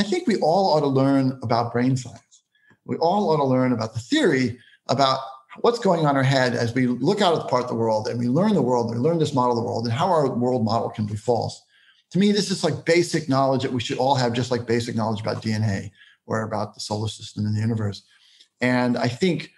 I think we all ought to learn about brain science. We all ought to learn about the theory about what's going on in our head as we look out at the part of the world and we learn the world, we learn this model of the world and how our world model can be false. To me, this is like basic knowledge that we should all have, just like basic knowledge about DNA or about the solar system and the universe. And I think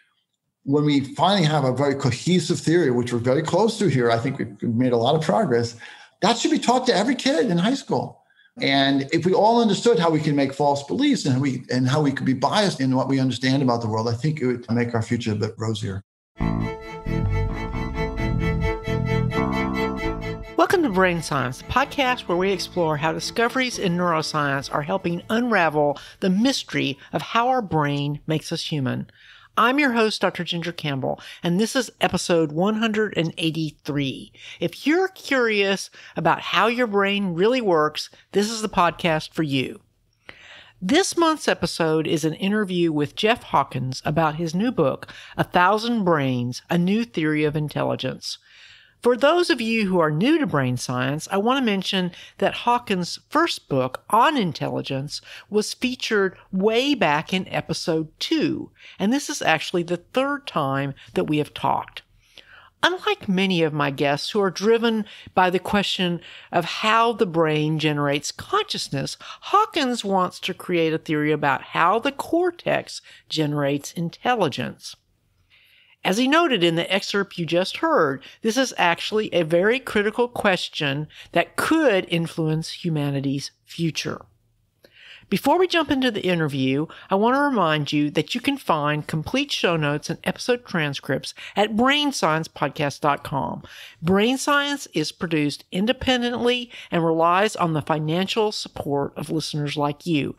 when we finally have a very cohesive theory, which we're very close to here, I think we've made a lot of progress. That should be taught to every kid in high school. And if we all understood how we can make false beliefs and how we and how we could be biased in what we understand about the world, I think it would make our future a bit rosier. Welcome to Brain Science, the podcast where we explore how discoveries in neuroscience are helping unravel the mystery of how our brain makes us human. I'm your host, Dr. Ginger Campbell, and this is episode 183. If you're curious about how your brain really works, this is the podcast for you. This month's episode is an interview with Jeff Hawkins about his new book, A Thousand Brains, A New Theory of Intelligence. For those of you who are new to brain science, I want to mention that Hawkins' first book on intelligence was featured way back in episode two, and this is actually the third time that we have talked. Unlike many of my guests who are driven by the question of how the brain generates consciousness, Hawkins wants to create a theory about how the cortex generates intelligence. As he noted in the excerpt you just heard, this is actually a very critical question that could influence humanity's future. Before we jump into the interview, I want to remind you that you can find complete show notes and episode transcripts at brainsciencepodcast.com. Brain Science is produced independently and relies on the financial support of listeners like you.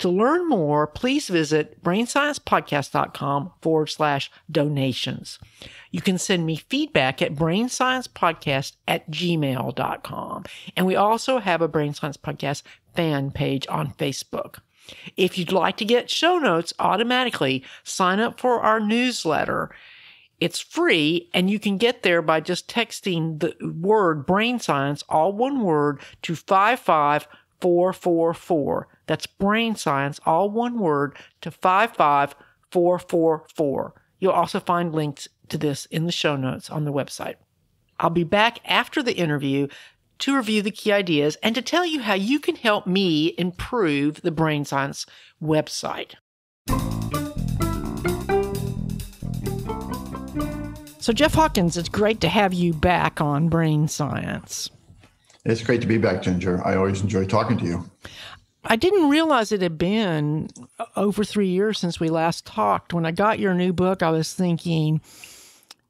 To learn more, please visit brainsciencepodcast.com forward slash donations. You can send me feedback at brainsciencepodcast at gmail.com. And we also have a Brain Science Podcast fan page on Facebook. If you'd like to get show notes automatically, sign up for our newsletter. It's free and you can get there by just texting the word brain science, all one word, to 55444. That's brain science, all one word, to 55444. You'll also find links to this in the show notes on the website. I'll be back after the interview to review the key ideas and to tell you how you can help me improve the brain science website. So, Jeff Hawkins, it's great to have you back on Brain Science. It's great to be back, Ginger. I always enjoy talking to you. I didn't realize it had been over three years since we last talked. When I got your new book, I was thinking,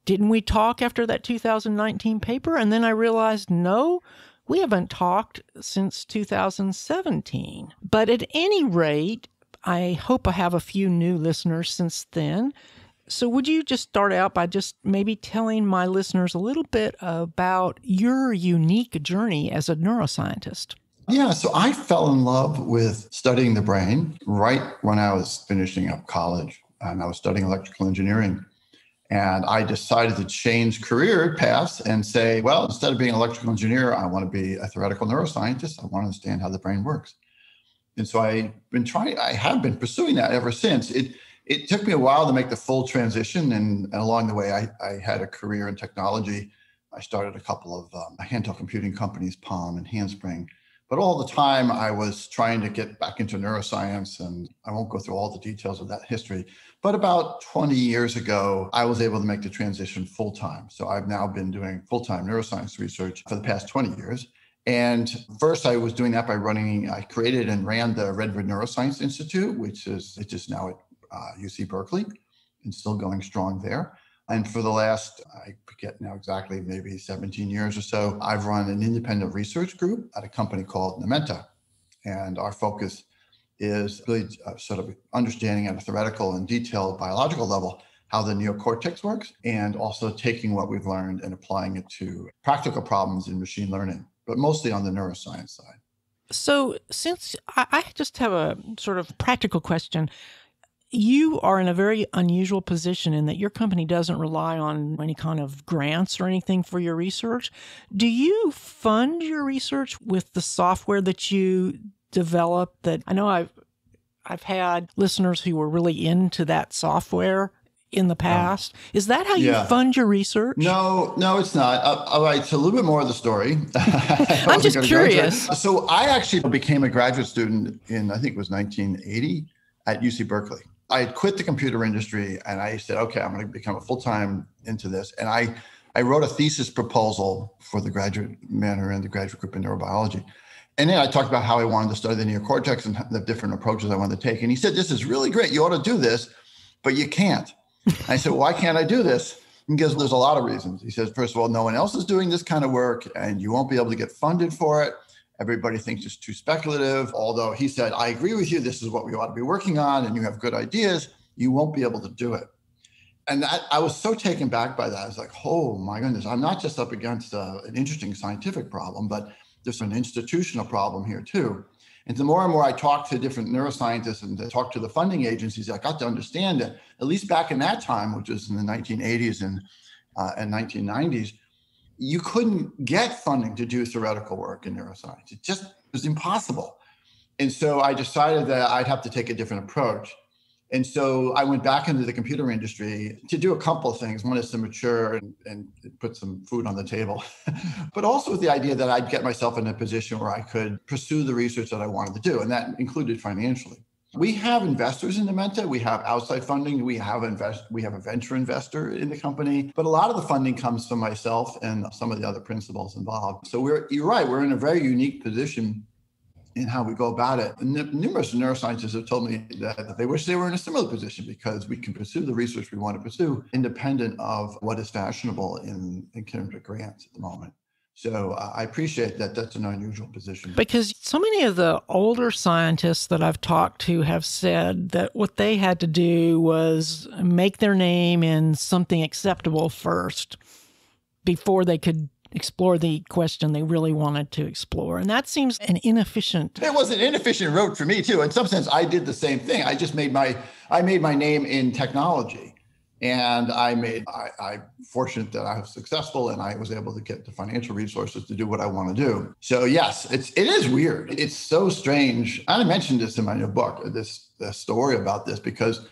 didn't we talk after that 2019 paper? And then I realized, no, we haven't talked since 2017. But at any rate, I hope I have a few new listeners since then. So, would you just start out by just maybe telling my listeners a little bit about your unique journey as a neuroscientist? Yeah, so I fell in love with studying the brain right when I was finishing up college and I was studying electrical engineering. And I decided to change career paths and say, well, instead of being an electrical engineer, I want to be a theoretical neuroscientist. I want to understand how the brain works. And so I've been trying, I have been pursuing that ever since. It it took me a while to make the full transition. And, and along the way, I, I had a career in technology. I started a couple of um, handheld computing companies, Palm and Handspring but all the time, I was trying to get back into neuroscience, and I won't go through all the details of that history. But about 20 years ago, I was able to make the transition full time. So I've now been doing full time neuroscience research for the past 20 years. And first, I was doing that by running, I created and ran the Redwood Neuroscience Institute, which is, it is now at uh, UC Berkeley and still going strong there. And for the last, I forget now exactly, maybe 17 years or so, I've run an independent research group at a company called Numenta. And our focus is really uh, sort of understanding at a theoretical and detailed biological level how the neocortex works and also taking what we've learned and applying it to practical problems in machine learning, but mostly on the neuroscience side. So, since I just have a sort of practical question, you are in a very unusual position in that your company doesn't rely on any kind of grants or anything for your research. Do you fund your research with the software that you develop that I know I've I've had listeners who were really into that software in the past. Is that how Yeah. you fund your research? No, no, it's not. Uh, all right, so a little bit more of the story. I'm just gonna go into it. curious. So I actually became a graduate student in I think it was 1980 at UC Berkeley. I had quit the computer industry and I said, okay, I'm going to become a full time into this. And I I wrote a thesis proposal for the graduate manor and the graduate group in neurobiology. And then I talked about how I wanted to study the neocortex and the different approaches I wanted to take. And he said, This is really great. You ought to do this, but you can't. I said, Why can't I do this? Because there's a lot of reasons. He says, First of all, no one else is doing this kind of work, and you won't be able to get funded for it. Everybody thinks it's too speculative. Although he said, I agree with you. This is what we ought to be working on, and you have good ideas. You won't be able to do it. And that, I was so taken back by that. I was like, oh my goodness, I'm not just up against uh, an interesting scientific problem, but there's an institutional problem here too. And the more and more I talk to different neuroscientists and to talk to the funding agencies, I got to understand that at least back in that time, which was in the 1980s and uh, and 1990s, you couldn't get funding to do theoretical work in neuroscience. It just was impossible. And so I decided that I'd have to take a different approach. And so I went back into the computer industry to do a couple of things. One is to mature and, and put some food on the table, but also with the idea that I'd get myself in a position where I could pursue the research that I wanted to do. And that included financially. We have investors in Numenta. We have outside funding. We have invest. We have a venture investor in the company. But a lot of the funding comes from myself and some of the other principals involved. So we're you're right. We're in a very unique position in how we go about it. N- numerous neuroscientists have told me that, they wish they were in a similar position because we can pursue the research we want to pursue independent of what is fashionable in, in terms of grants at the moment. So I appreciate that that's an unusual position. Because so many of the older scientists that I've talked to have said that what they had to do was make their name in something acceptable first before they could explore the question they really wanted to explore. And that seems an inefficient. It was an inefficient road for me too. In some sense, I did the same thing. I just made my I made my name in technology, and I made I, I'm fortunate that I was successful and I was able to get the financial resources to do what I want to do. So yes, it's it is weird. It's so strange. I mentioned this in my new book. This, this story about this because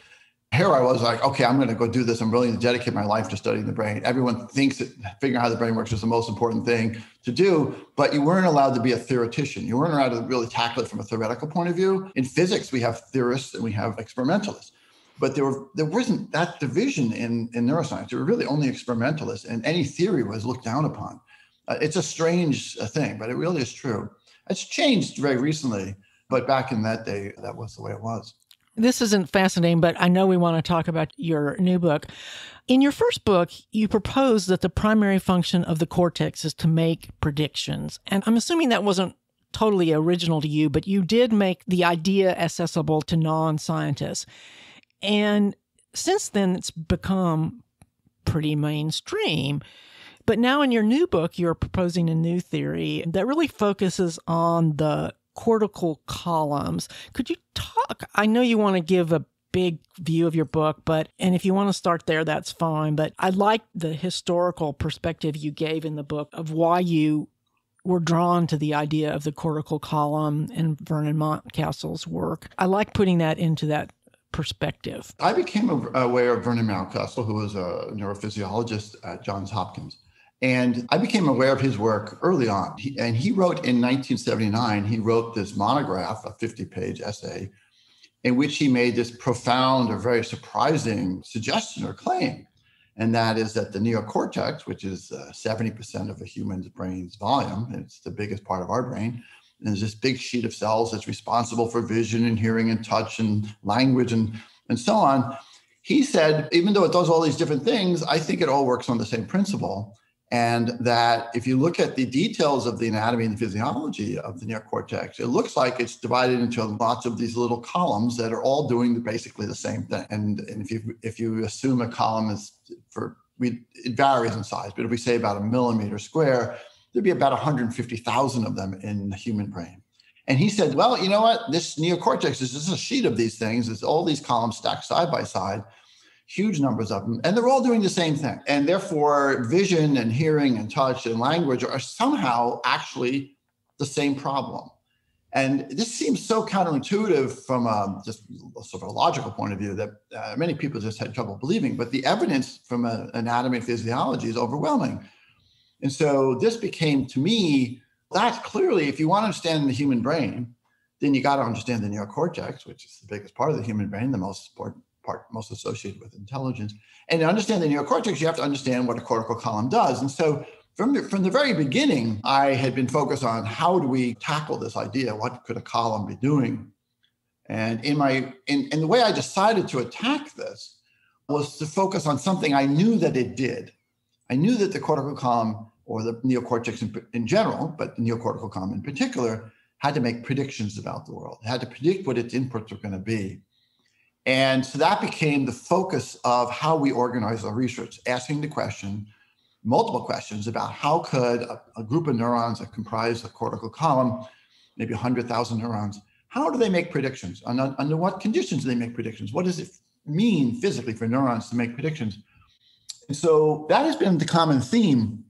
here I was like, okay, I'm going to go do this. I'm willing to dedicate my life to studying the brain. Everyone thinks that figuring out how the brain works is the most important thing to do, but you weren't allowed to be a theoretician. You weren't allowed to really tackle it from a theoretical point of view. In physics, we have theorists and we have experimentalists, but there were there wasn't that division in in neuroscience. There were really only experimentalists, and any theory was looked down upon. Uh, it's a strange uh, thing, but it really is true. It's changed very recently, but back in that day, that was the way it was. This isn't fascinating, but I know we want to talk about your new book. In your first book, you propose that the primary function of the cortex is to make predictions. And I'm assuming that wasn't totally original to you, but you did make the idea accessible to non scientists. And since then, it's become pretty mainstream. But now in your new book, you're proposing a new theory that really focuses on the cortical columns. Could you talk? I know you want to give a big view of your book, but, and if you want to start there, that's fine. But I like the historical perspective you gave in the book of why you were drawn to the idea of the cortical column in Vernon Mountcastle's work. I like putting that into that perspective. I became aware of Vernon Mountcastle, who was a neurophysiologist at Johns Hopkins. And I became aware of his work early on. He, and he wrote in 1979, he wrote this monograph, a 50 page essay, in which he made this profound or very surprising suggestion or claim. And that is that the neocortex, which is uh, 70% of a human's brain's volume, it's the biggest part of our brain, and there's this big sheet of cells that's responsible for vision and hearing and touch and language and, and so on. He said, even though it does all these different things, I think it all works on the same principle. And that if you look at the details of the anatomy and physiology of the neocortex, it looks like it's divided into lots of these little columns that are all doing basically the same thing. And, and if you if you assume a column is for we it varies in size, but if we say about a millimeter square, there'd be about 150,000 of them in the human brain. And he said, well, you know what? This neocortex is just a sheet of these things. It's all these columns stacked side by side huge numbers of them, and they're all doing the same thing. And therefore, vision and hearing and touch and language are somehow actually the same problem. And this seems so counterintuitive from a, just a sort of a logical point of view that uh, many people just had trouble believing. But the evidence from a, anatomy and physiology is overwhelming. And so this became to me that clearly, if you want to understand the human brain, then you got to understand the neocortex, which is the biggest part of the human brain, the most important part, most associated with intelligence. And to understand the neocortex, you have to understand what a cortical column does. And so from the, from the very beginning, I had been focused on how do we tackle this idea? What could a column be doing? And in my in, in the way I decided to attack this was to focus on something I knew that it did. I knew that the cortical column or the neocortex in, in general, but the neocortical column in particular, had to make predictions about the world. It had to predict what its inputs were going to be. And so that became the focus of how we organize our research, asking the question, multiple questions about how could a, a group of neurons that comprise the cortical column, maybe 100,000 neurons, how do they make predictions? Under, under what conditions do they make predictions? What does it mean physically for neurons to make predictions? And so that has been the common theme.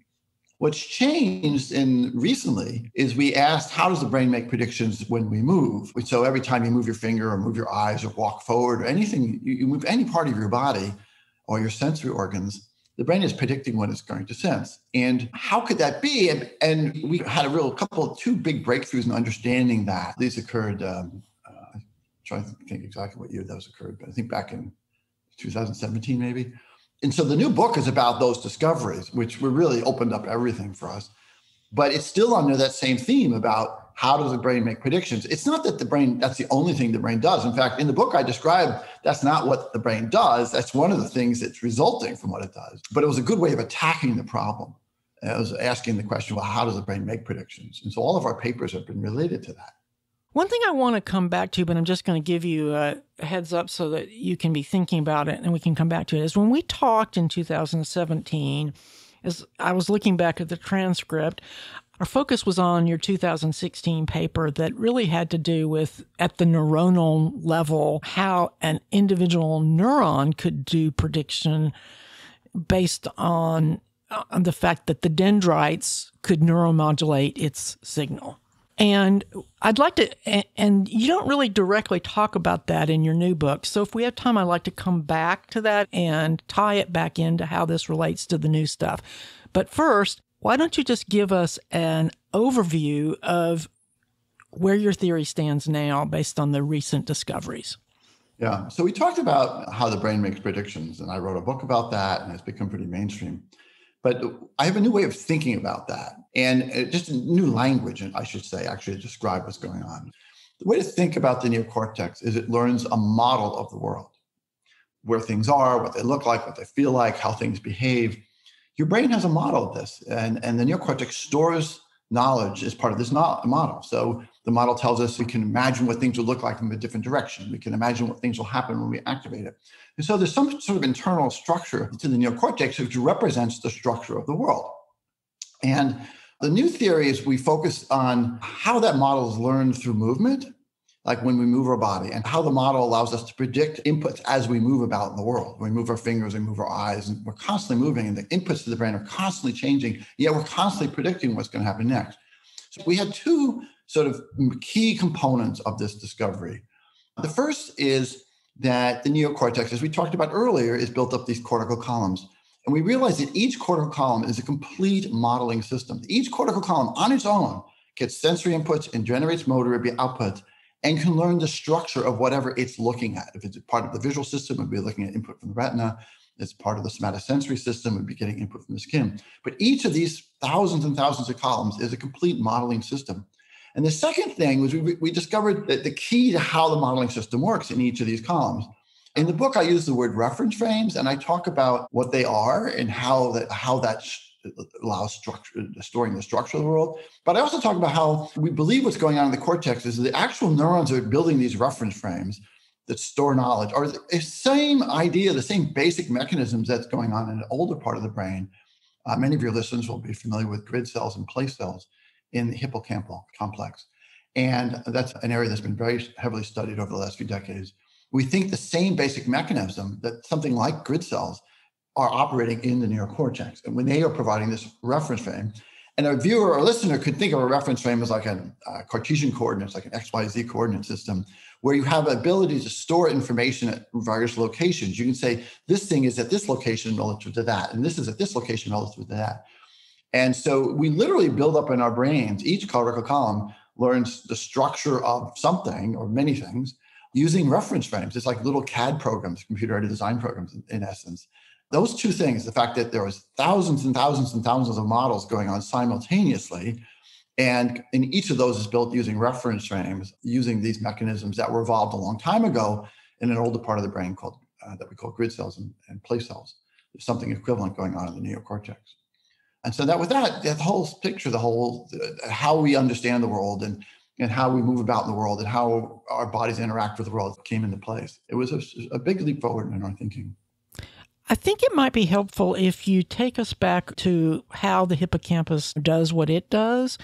What's changed in recently is we asked, how does the brain make predictions when we move? So every time you move your finger or move your eyes or walk forward or anything, you move any part of your body or your sensory organs, the brain is predicting what it's going to sense. And how could that be? And, and we had a real couple, two big breakthroughs in understanding that. These occurred, um, uh, I'm trying to think exactly what year those occurred, but I think back in 2017, maybe. And so the new book is about those discoveries, which really opened up everything for us. But it's still under that same theme about how does the brain make predictions? It's not that the brain, that's the only thing the brain does. In fact, in the book I describe that's not what the brain does. That's one of the things that's resulting from what it does. But it was a good way of attacking the problem. I was asking the question, well, how does the brain make predictions? And so all of our papers have been related to that. One thing I want to come back to, but I'm just going to give you a heads up so that you can be thinking about it and we can come back to it, is when we talked in 2017, as I was looking back at the transcript, our focus was on your 2016 paper that really had to do with, at the neuronal level, how an individual neuron could do prediction based on, on the fact that the dendrites could neuromodulate its signal. And I'd like to, and you don't really directly talk about that in your new book. So if we have time, I'd like to come back to that and tie it back into how this relates to the new stuff. But first, why don't you just give us an overview of where your theory stands now based on the recent discoveries? Yeah. So we talked about how the brain makes predictions, and I wrote a book about that, and it's become pretty mainstream. But I have a new way of thinking about that, and uh, just a new language, I should say, actually, to describe what's going on. The way to think about the neocortex is it learns a model of the world, where things are, what they look like, what they feel like, how things behave your brain has a model of this, and, and the neocortex stores knowledge as part of this model. So the model tells us we can imagine what things will look like from a different direction. We can imagine what things will happen when we activate it. And so there's some sort of internal structure to the neocortex which represents the structure of the world. And the new theory is we focus on how that model is learned through movement like when we move our body and how the model allows us to predict inputs as we move about in the world. We move our fingers, we move our eyes, and we're constantly moving, and the inputs to the brain are constantly changing, yet we're constantly predicting what's going to happen next. So we had two sort of key components of this discovery. The first is that the neocortex, as we talked about earlier, is built up these cortical columns. And we realize that each cortical column is a complete modeling system. Each cortical column on its own gets sensory inputs and generates motor outputs and can learn the structure of whatever it's looking at. If it's part of the visual system, it would be looking at input from the retina. It's part of the somatosensory system, it would be getting input from the skin. But each of these thousands and thousands of columns is a complete modeling system. And the second thing was we, we discovered that the key to how the modeling system works in each of these columns. In the book, I use the word reference frames, and I talk about what they are and how that how that allows structure, storing the structure of the world. But I also talk about how we believe what's going on in the cortex is the actual neurons are building these reference frames that store knowledge are the same idea, the same basic mechanisms that's going on in an older part of the brain. Uh, many of your listeners will be familiar with grid cells and place cells in the hippocampal complex. And that's an area that's been very heavily studied over the last few decades. We think the same basic mechanism that something like grid cells are operating in the neocortex and when they are providing this reference frame. And a viewer or listener could think of a reference frame as like a, a Cartesian coordinates, like an XYZ coordinate system, where you have ability to store information at various locations. You can say, this thing is at this location relative to that, and this is at this location relative to that. And so we literally build up in our brains, each cortical column learns the structure of something or many things using reference frames. It's like little CAD programs, computer aided design programs in, essence. Those two things, the fact that there was thousands and thousands and thousands of models going on simultaneously, and in each of those is built using reference frames, using these mechanisms that were evolved a long time ago in an older part of the brain called uh, that we call grid cells and, and place cells. There's something equivalent going on in the neocortex. And so that with that, that whole picture, the whole uh, how we understand the world and and how we move about in the world and how our bodies interact with the world came into place. It was a, a big leap forward in our thinking. I think it might be helpful if you take us back to how the hippocampus does what it does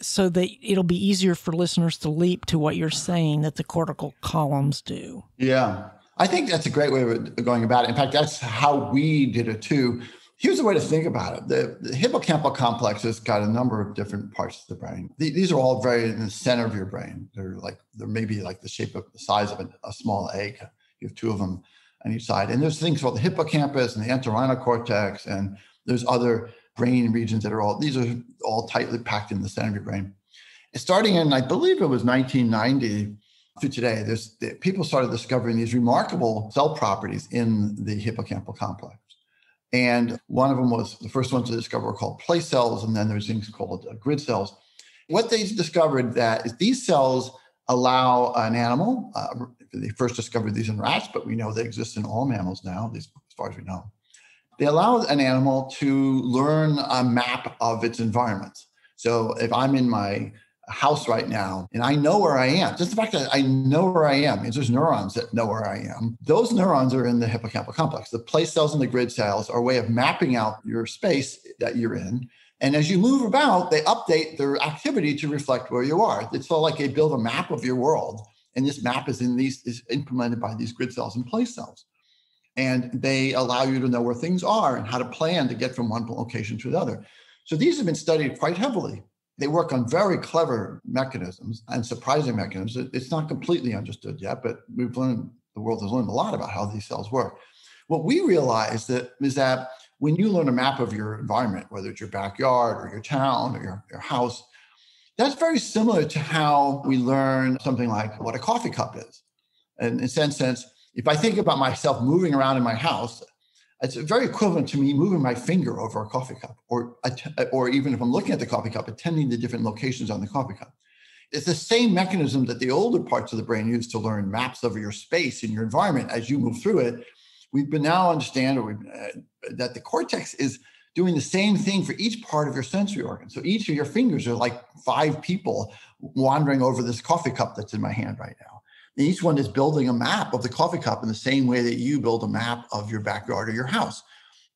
so that it'll be easier for listeners to leap to what you're saying that the cortical columns do. Yeah. I think that's a great way of going about it. In fact, that's how we did it too. Here's a way to think about it. The, the, hippocampal complex has got a number of different parts of the brain. these are all very in the center of your brain. They're like they're maybe like the shape of the size of a, a small egg. You have two of them on each side. And there's things called the hippocampus and the entorhinal cortex, and there's other brain regions that are all these are all tightly packed in the center of your brain. Starting in, I believe it was 1990 to today, there's people started discovering these remarkable cell properties in the hippocampal complex. And one of them was the first ones to discover called place cells, and then there's things called uh, grid cells. What they discovered that is these cells allow an animal. Uh, they first discovered these in rats, but we know they exist in all mammals now, as far as we know. They allow an animal to learn a map of its environment. So if I'm in my house right now and I know where I am. Just the fact that I know where I am means there's neurons that know where I am. Those neurons are in the hippocampal complex. The place cells and the grid cells are a way of mapping out your space that you're in. And as you move about, they update their activity to reflect where you are. It's all like they build a map of your world. And this map is in these is implemented by these grid cells and place cells. And they allow you to know where things are and how to plan to get from one location to another. So these have been studied quite heavily they work on very clever mechanisms and surprising mechanisms. It's not completely understood yet, but we've learned, the world has learned a lot about how these cells work. What we realize that is that when you learn a map of your environment, whether it's your backyard or your town or your, your house, that's very similar to how we learn something like what a coffee cup is. And in a sense, if I think about myself moving around in my house, it's very equivalent to me moving my finger over a coffee cup, or or even if I'm looking at the coffee cup, attending the different locations on the coffee cup. It's the same mechanism that the older parts of the brain use to learn maps of your space and your environment as you move through it. We've been now understand or uh, that the cortex is doing the same thing for each part of your sensory organ. So each of your fingers are like five people wandering over this coffee cup that's in my hand right now each one is building a map of the coffee cup in the same way that you build a map of your backyard or your house.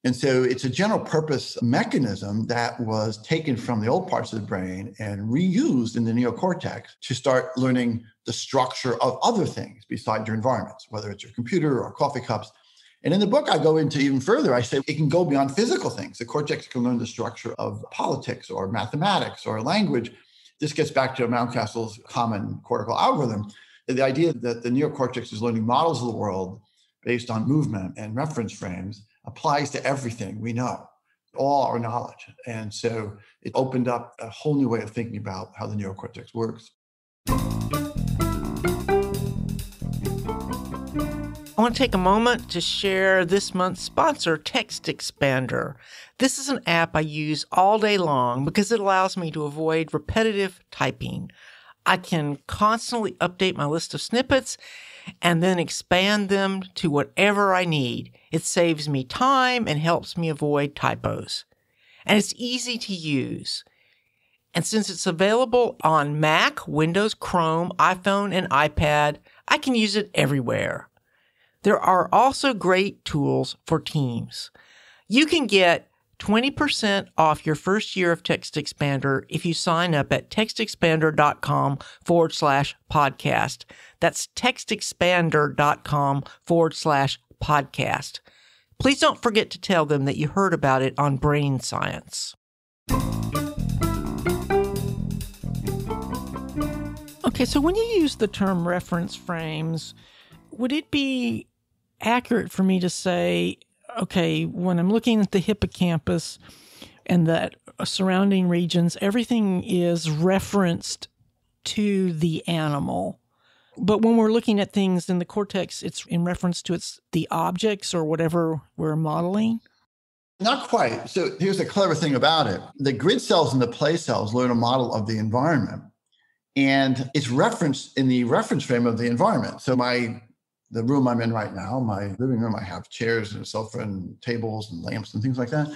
And so it's a general purpose mechanism that was taken from the old parts of the brain and reused in the neocortex to start learning the structure of other things besides your environments, whether it's your computer or coffee cups. And in the book, I go into even further. I say it can go beyond physical things. The cortex can learn the structure of politics or mathematics or language. This gets back to Mountcastle's common cortical algorithm the idea that the neocortex is learning models of the world based on movement and reference frames applies to everything we know, all our knowledge. And so it opened up a whole new way of thinking about how the neocortex works. I want to take a moment to share this month's sponsor, Text Expander. This is an app I use all day long because it allows me to avoid repetitive typing. I can constantly update my list of snippets and then expand them to whatever I need. It saves me time and helps me avoid typos. And it's easy to use. And since it's available on Mac, Windows, Chrome, iPhone, and iPad, I can use it everywhere. There are also great tools for teams. You can get 20% off your first year of Text Expander if you sign up at textexpander.com forward slash podcast. That's textexpander.com forward slash podcast. Please don't forget to tell them that you heard about it on Brain Science. Okay, so when you use the term reference frames, would it be accurate for me to say okay, when I'm looking at the hippocampus and the surrounding regions, everything is referenced to the animal? But when we're looking at things in the cortex, it's in reference to its the objects or whatever we're modeling. Not quite. So here's the clever thing about it: the grid cells and the place cells learn a model of the environment, and it's referenced in the reference frame of the environment. So my the room I'm in right now, my living room, I have chairs and sofa and tables and lamps and things like that.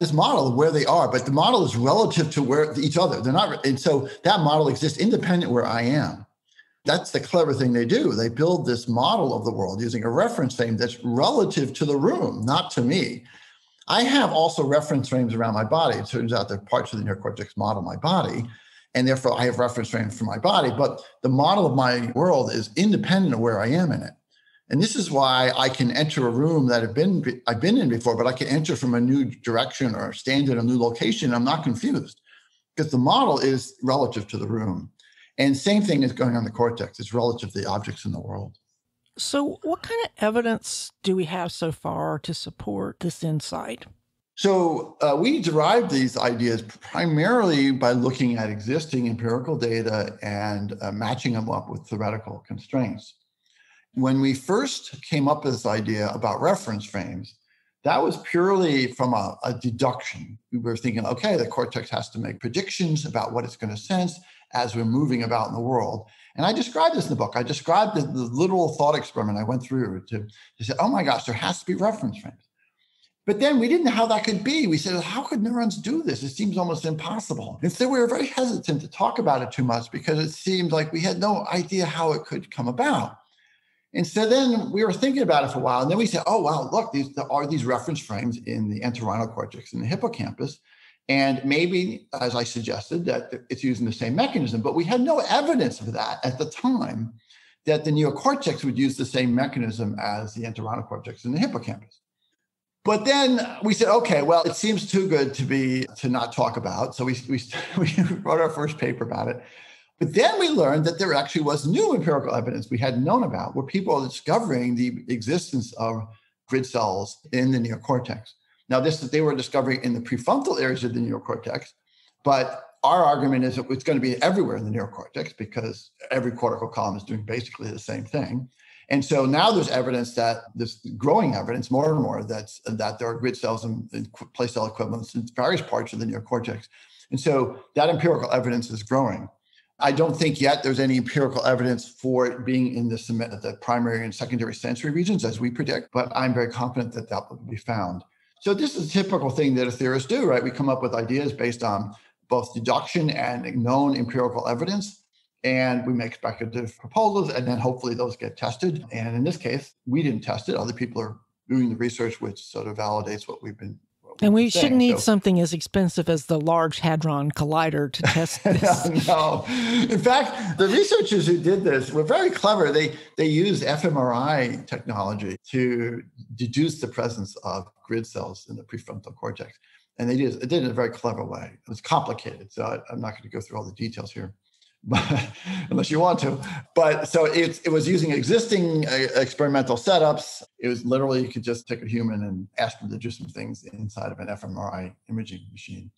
This model where they are, but the model is relative to where each other. They're not, and so that model exists independent where I am. That's the clever thing they do. They build this model of the world using a reference frame that's relative to the room, not to me. I have also reference frames around my body. It turns out that parts of the neocortex model my body, and therefore I have reference frames for my body. But the model of my world is independent of where I am in it. And this is why I can enter a room that I've been I've been in before, but I can enter from a new direction or stand in a new location. I'm not confused because the model is relative to the room. And same thing is going on the cortex. It's relative to the objects in the world. So, what kind of evidence do we have so far to support this insight? So, uh, we derived these ideas primarily by looking at existing empirical data and uh, matching them up with theoretical constraints. When we first came up with this idea about reference frames, that was purely from a, a deduction. We were thinking, okay, the cortex has to make predictions about what it's going to sense as we're moving about in the world. And I described this in the book. I described the, the literal thought experiment I went through to, to say, oh my gosh, there has to be reference frames. But then we didn't know how that could be. We said, how could neurons do this? It seems almost impossible. And so we were very hesitant to talk about it too much because it seemed like we had no idea how it could come about. And so then we were thinking about it for a while. And then we said, oh, wow, look, these, there are these reference frames in the entorhinal cortex and the hippocampus. And maybe, as I suggested, that it's using the same mechanism, but we had no evidence of that at the time that the neocortex would use the same mechanism as the entorhinal cortex and the hippocampus. But then we said, okay, well, it seems too good to be to not talk about. So we, we, we wrote our first paper about it. But then we learned that there actually was new empirical evidence we hadn't known about, where people are discovering the existence of grid cells in the neocortex. Now, this they were discovering in the prefrontal areas of the neocortex, but our argument is that it's going to be everywhere in the neocortex because every cortical column is doing basically the same thing. And so now there's evidence that this growing evidence more and more that's that there are grid cells and, and place cell equivalents in various parts of the neocortex. And so that empirical evidence is growing. I don't think yet there's any empirical evidence for it being in the, the primary and secondary sensory regions as we predict, but I'm very confident that that will be found. So this is a typical thing that a theorists do, right? We come up with ideas based on both deduction and known empirical evidence, and we make speculative proposals, and then hopefully those get tested. And in this case, we didn't test it. Other people are doing the research, which sort of validates what we've been and we shouldn't need so, something as expensive as the Large Hadron Collider to test this. no, in fact, the researchers who did this were very clever. They they used fMRI technology to deduce the presence of grid cells in the prefrontal cortex, and they did, it did it in a very clever way. It was complicated, so I, I'm not going to go through all the details here unless you want to. But so it, it was using existing uh, experimental setups. It was literally you could just take a human and ask them to do some things inside of an fMRI imaging machine.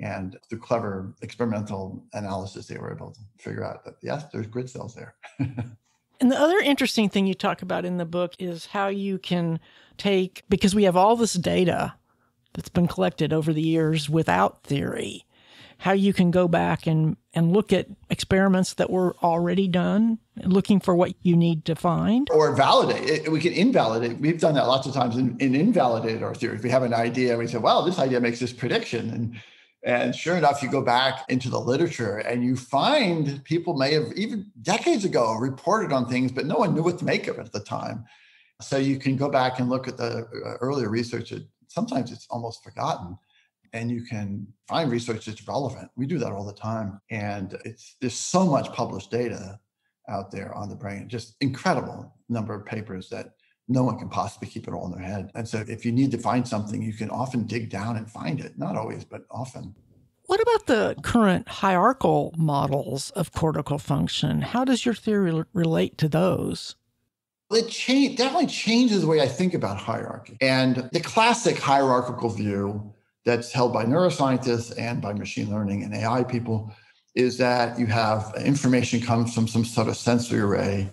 And through clever experimental analysis, they were able to figure out that yes, there's grid cells there. and the other interesting thing you talk about in the book is how you can take because we have all this data that's been collected over the years without theory how you can go back and, and look at experiments that were already done, looking for what you need to find. Or validate. We can invalidate. We've done that lots of times and, and invalidate our theories. We have an idea and we say, well, this idea makes this prediction. And and sure enough, you go back into the literature and you find people may have even decades ago reported on things, but no one knew what to make of it at the time. So you can go back and look at the uh, earlier research. Sometimes it's almost forgotten and you can find research that's relevant. We do that all the time. And it's there's so much published data out there on the brain, just incredible number of papers that no one can possibly keep it all in their head. And so if you need to find something, you can often dig down and find it. Not always, but often. What about the current hierarchical models of cortical function? How does your theory relate to those? It change, definitely changes the way I think about hierarchy. And the classic hierarchical view that's held by neuroscientists and by machine learning and AI people is that you have information comes from some sort of sensory array.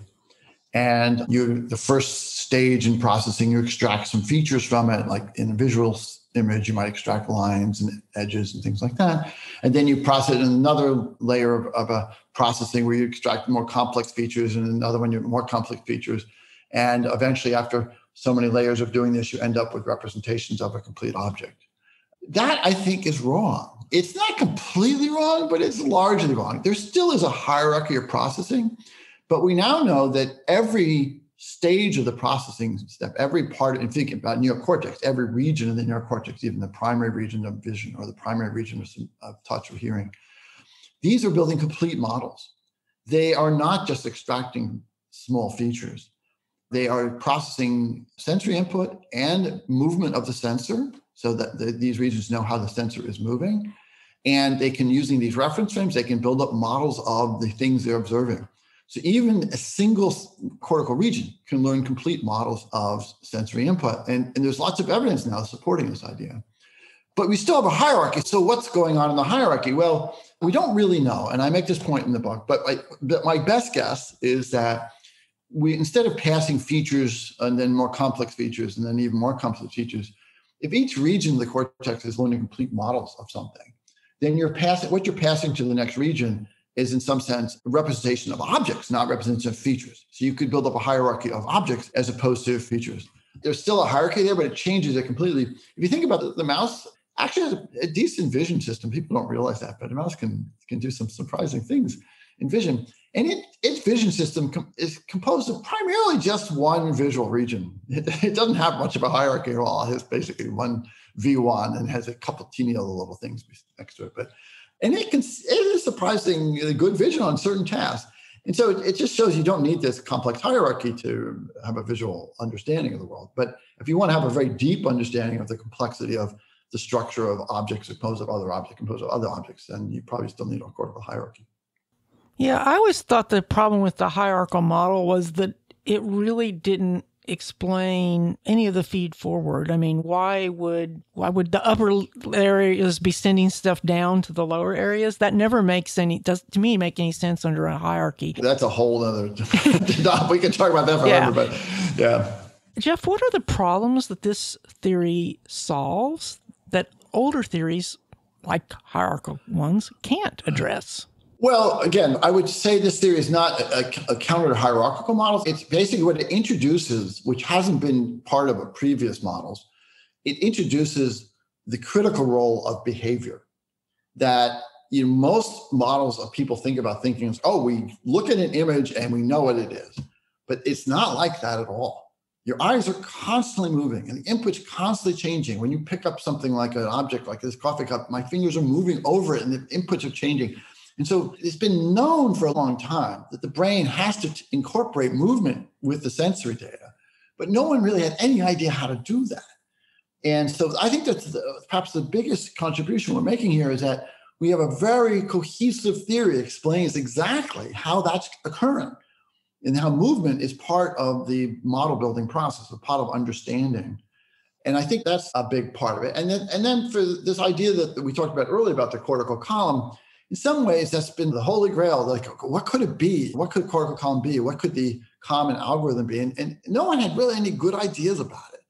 And you the first stage in processing you extract some features from it like in a visual image you might extract lines and edges and things like that. And then you process it in another layer of, of a processing where you extract more complex features and another one you more complex features. And eventually after so many layers of doing this you end up with representations of a complete object that I think is wrong. It's not completely wrong, but it's largely wrong. There still is a hierarchy of processing, but we now know that every stage of the processing step, every part, and think about neocortex, every region of the neocortex, even the primary region of vision or the primary region of, of touch or hearing, these are building complete models. They are not just extracting small features. They are processing sensory input and movement of the sensor so that the, these regions know how the sensor is moving. And they can, using these reference frames, they can build up models of the things they're observing. So even a single cortical region can learn complete models of sensory input. And, and there's lots of evidence now supporting this idea. But we still have a hierarchy. So what's going on in the hierarchy? Well, we don't really know. And I make this point in the book, but, I, but my best guess is that we instead of passing features and then more complex features and then even more complex features, if each region of the cortex is learning complete models of something, then you're passing what you're passing to the next region is in some sense representation of objects, not representation of features. So you could build up a hierarchy of objects as opposed to features. There's still a hierarchy there, but it changes it completely. If you think about it, the mouse actually has a, a decent vision system. People don't realize that, but a mouse can can do some surprising things in vision. And it, its vision system com- is composed of primarily just one visual region. It, it, doesn't have much of a hierarchy at all. It's basically one V1 and has a couple teeny other little things next to it. But and it can it is surprisingly good vision on certain tasks. And so it, it just shows you don't need this complex hierarchy to have a visual understanding of the world. But if you want to have a very deep understanding of the complexity of the structure of objects composed of other objects composed of other objects, then you probably still need a cortical hierarchy. Yeah, I always thought the problem with the hierarchical model was that it really didn't explain any of the feed forward. I mean, why would why would the upper areas be sending stuff down to the lower areas? That never makes any does to me make any sense under a hierarchy. That's a whole other we can talk about that forever, yeah. but yeah. Jeff, what are the problems that this theory solves that older theories like hierarchical ones can't address? Well, again, I would say this theory is not a, a, counter to hierarchical models. It's basically what it introduces, which hasn't been part of previous models. It introduces the critical role of behavior that you know, most models of people think about thinking is, oh, we look at an image and we know what it is. But it's not like that at all. Your eyes are constantly moving and the input's constantly changing. When you pick up something like an object like this coffee cup, my fingers are moving over it and the inputs are changing. And so it's been known for a long time that the brain has to t- incorporate movement with the sensory data, but no one really had any idea how to do that. And so I think that's the, perhaps the biggest contribution we're making here is that we have a very cohesive theory that explains exactly how that's occurring and how movement is part of the model building process, a part of understanding. And I think that's a big part of it. And then, and then for this idea that we talked about earlier about the cortical column, in some ways, that's been the holy grail. Like, what could it be? What could cortical column be? What could the common algorithm be? And, and no one had really any good ideas about it.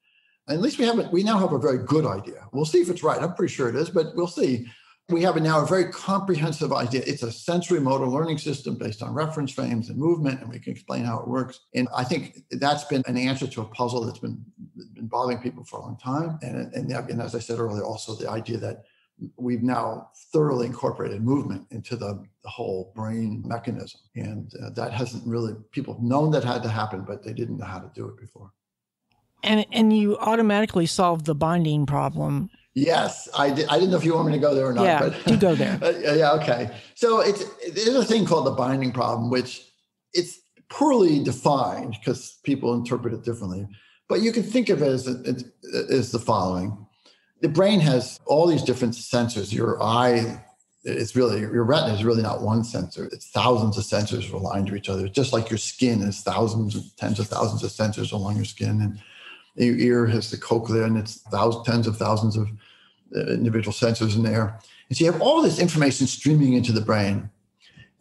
at least we haven't, we now have a very good idea. We'll see if it's right. I'm pretty sure it is, but we'll see. We have now a very comprehensive idea. It's a sensory motor learning system based on reference frames and movement, and we can explain how it works. And I think that's been an answer to a puzzle that's been, been bothering people for a long time. And, and, and as I said earlier, also the idea that we've now thoroughly incorporated movement into the, the whole brain mechanism. And uh, that hasn't really, people have known that had to happen, but they didn't know how to do it before. And, and you automatically solved the binding problem. Yes, I did. I didn't know if you want me to go there or not. Yeah, but, do go there. uh, yeah, okay. So it's there's a thing called the binding problem, which it's poorly defined because people interpret it differently. But you can think of it as, as the following: the brain has all these different sensors. Your eye it's really your retina is really not one sensor. It's thousands of sensors aligned to each other. Just like your skin is thousands, and tens of thousands of sensors along your skin, and your ear has the cochlea, and it's thousands, tens of thousands of uh, individual sensors in there. And so you have all this information streaming into the brain.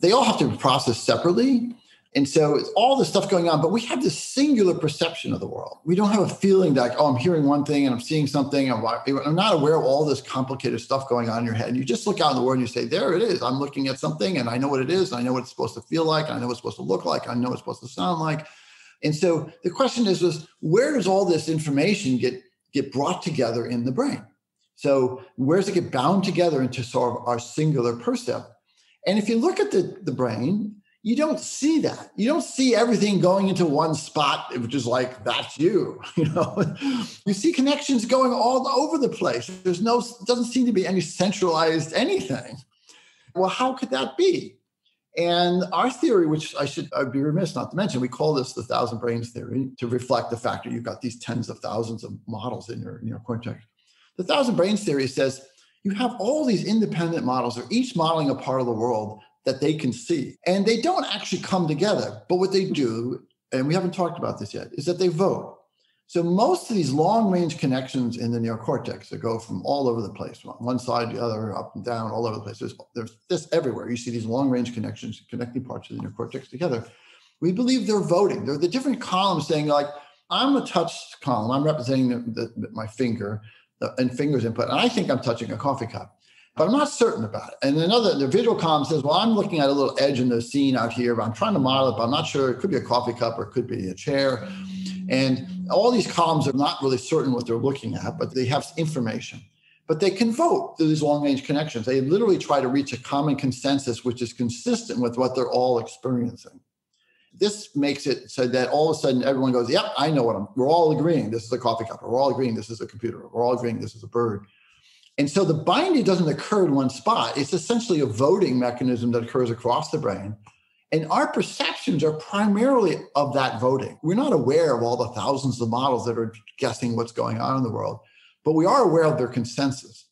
They all have to be processed separately, and so it's all this stuff going on, but we have this singular perception of the world. We don't have a feeling that, oh, I'm hearing one thing and I'm seeing something. I'm, not aware of all this complicated stuff going on in your head. And you just look out in the world and you say, there it is. I'm looking at something and I know what it is. I know what it's supposed to feel like. I know what it's supposed to look like. I know what it's supposed to sound like. And so the question is, is where does all this information get, get brought together in the brain? So where does it get bound together into sort of our singular percept? And if you look at the, the brain, you don't see that. You don't see everything going into one spot, which is like that's you. You know, you see connections going all over the place. There's no doesn't seem to be any centralized anything. Well, how could that be? And our theory, which I should I'd be remiss not to mention, we call this the thousand brains theory to reflect the fact that you've got these tens of thousands of models in your, in your cortex. The thousand brains theory says you have all these independent models, they're each modeling a part of the world that they can see. And they don't actually come together. But what they do, and we haven't talked about this yet, is that they vote. So most of these long range connections in the neocortex that go from all over the place, one side the other, up and down, all over the place. There's, there's this everywhere. You see these long range connections connecting parts of the neocortex together. We believe they're voting. They're the different columns saying like, I'm a touch column. I'm representing the, the, my finger and fingers input. And I think I'm touching a coffee cup but I'm not certain about it. And another, the visual column says, well, I'm looking at a little edge in the scene out here, but I'm trying to model it, but I'm not sure. It could be a coffee cup or it could be a chair. And all these columns are not really certain what they're looking at, but they have information. But they can vote through these long range connections. They literally try to reach a common consensus, which is consistent with what they're all experiencing. This makes it so that all of a sudden everyone goes, Yep, I know what I'm. We're all agreeing this is a coffee cup. We're all agreeing this is a computer. We're all agreeing this is a bird and so the binding doesn't occur in one spot. It's essentially a voting mechanism that occurs across the brain. And our perceptions are primarily of that voting. We're not aware of all the thousands of models that are guessing what's going on in the world, but we are aware of their consensus.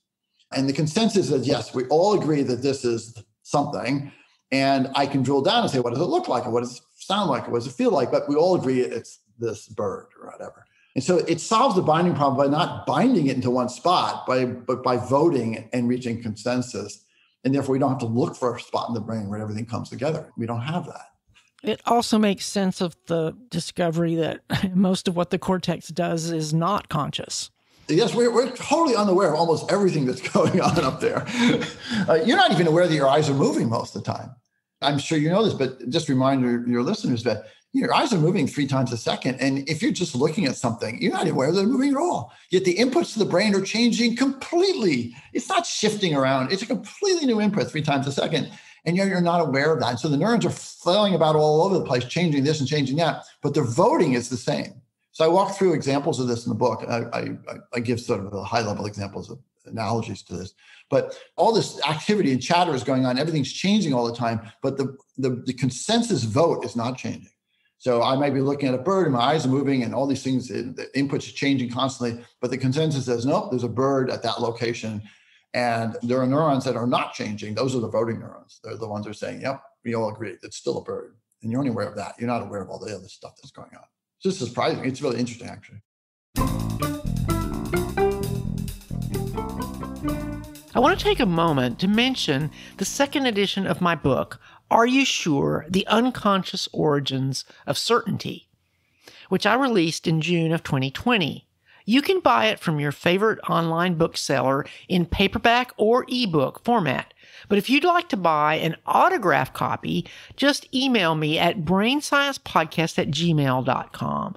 And the consensus is yes, we all agree that this is something. And I can drill down and say, what does it look like? Or what does it sound like? Or what does it feel like? But we all agree it's this bird or whatever. And so it solves the binding problem by not binding it into one spot, by, but by voting and reaching consensus. And therefore, we don't have to look for a spot in the brain where everything comes together. We don't have that. It also makes sense of the discovery that most of what the cortex does is not conscious. Yes, we're, we're totally unaware of almost everything that's going on up there. Uh, you're not even aware that your eyes are moving most of the time. I'm sure you know this, but just remind your, your listeners that your eyes are moving three times a second. And if you're just looking at something, you're not aware they're moving at all. Yet the inputs to the brain are changing completely. It's not shifting around, it's a completely new input three times a second. And you're, you're not aware of that. And so the neurons are flowing about all over the place, changing this and changing that, but their voting is the same. So I walk through examples of this in the book. I, I, I give sort of the high level examples of analogies to this. But all this activity and chatter is going on. Everything's changing all the time, but the, the, the consensus vote is not changing. So I might be looking at a bird and my eyes are moving and all these things, the inputs are changing constantly, but the consensus says, nope, there's a bird at that location. And there are neurons that are not changing. Those are the voting neurons. They're the ones that are saying, yep, we all agree, it's still a bird. And you're only aware of that. You're not aware of all the other stuff that's going on. It's just surprising. It's really interesting, actually. I want to take a moment to mention the second edition of my book, Are You Sure? The Unconscious Origins of Certainty, which I released in June of 2020. You can buy it from your favorite online bookseller in paperback or ebook format. But if you'd like to buy an autograph copy, just email me at brainsciencepodcast at gmail.com.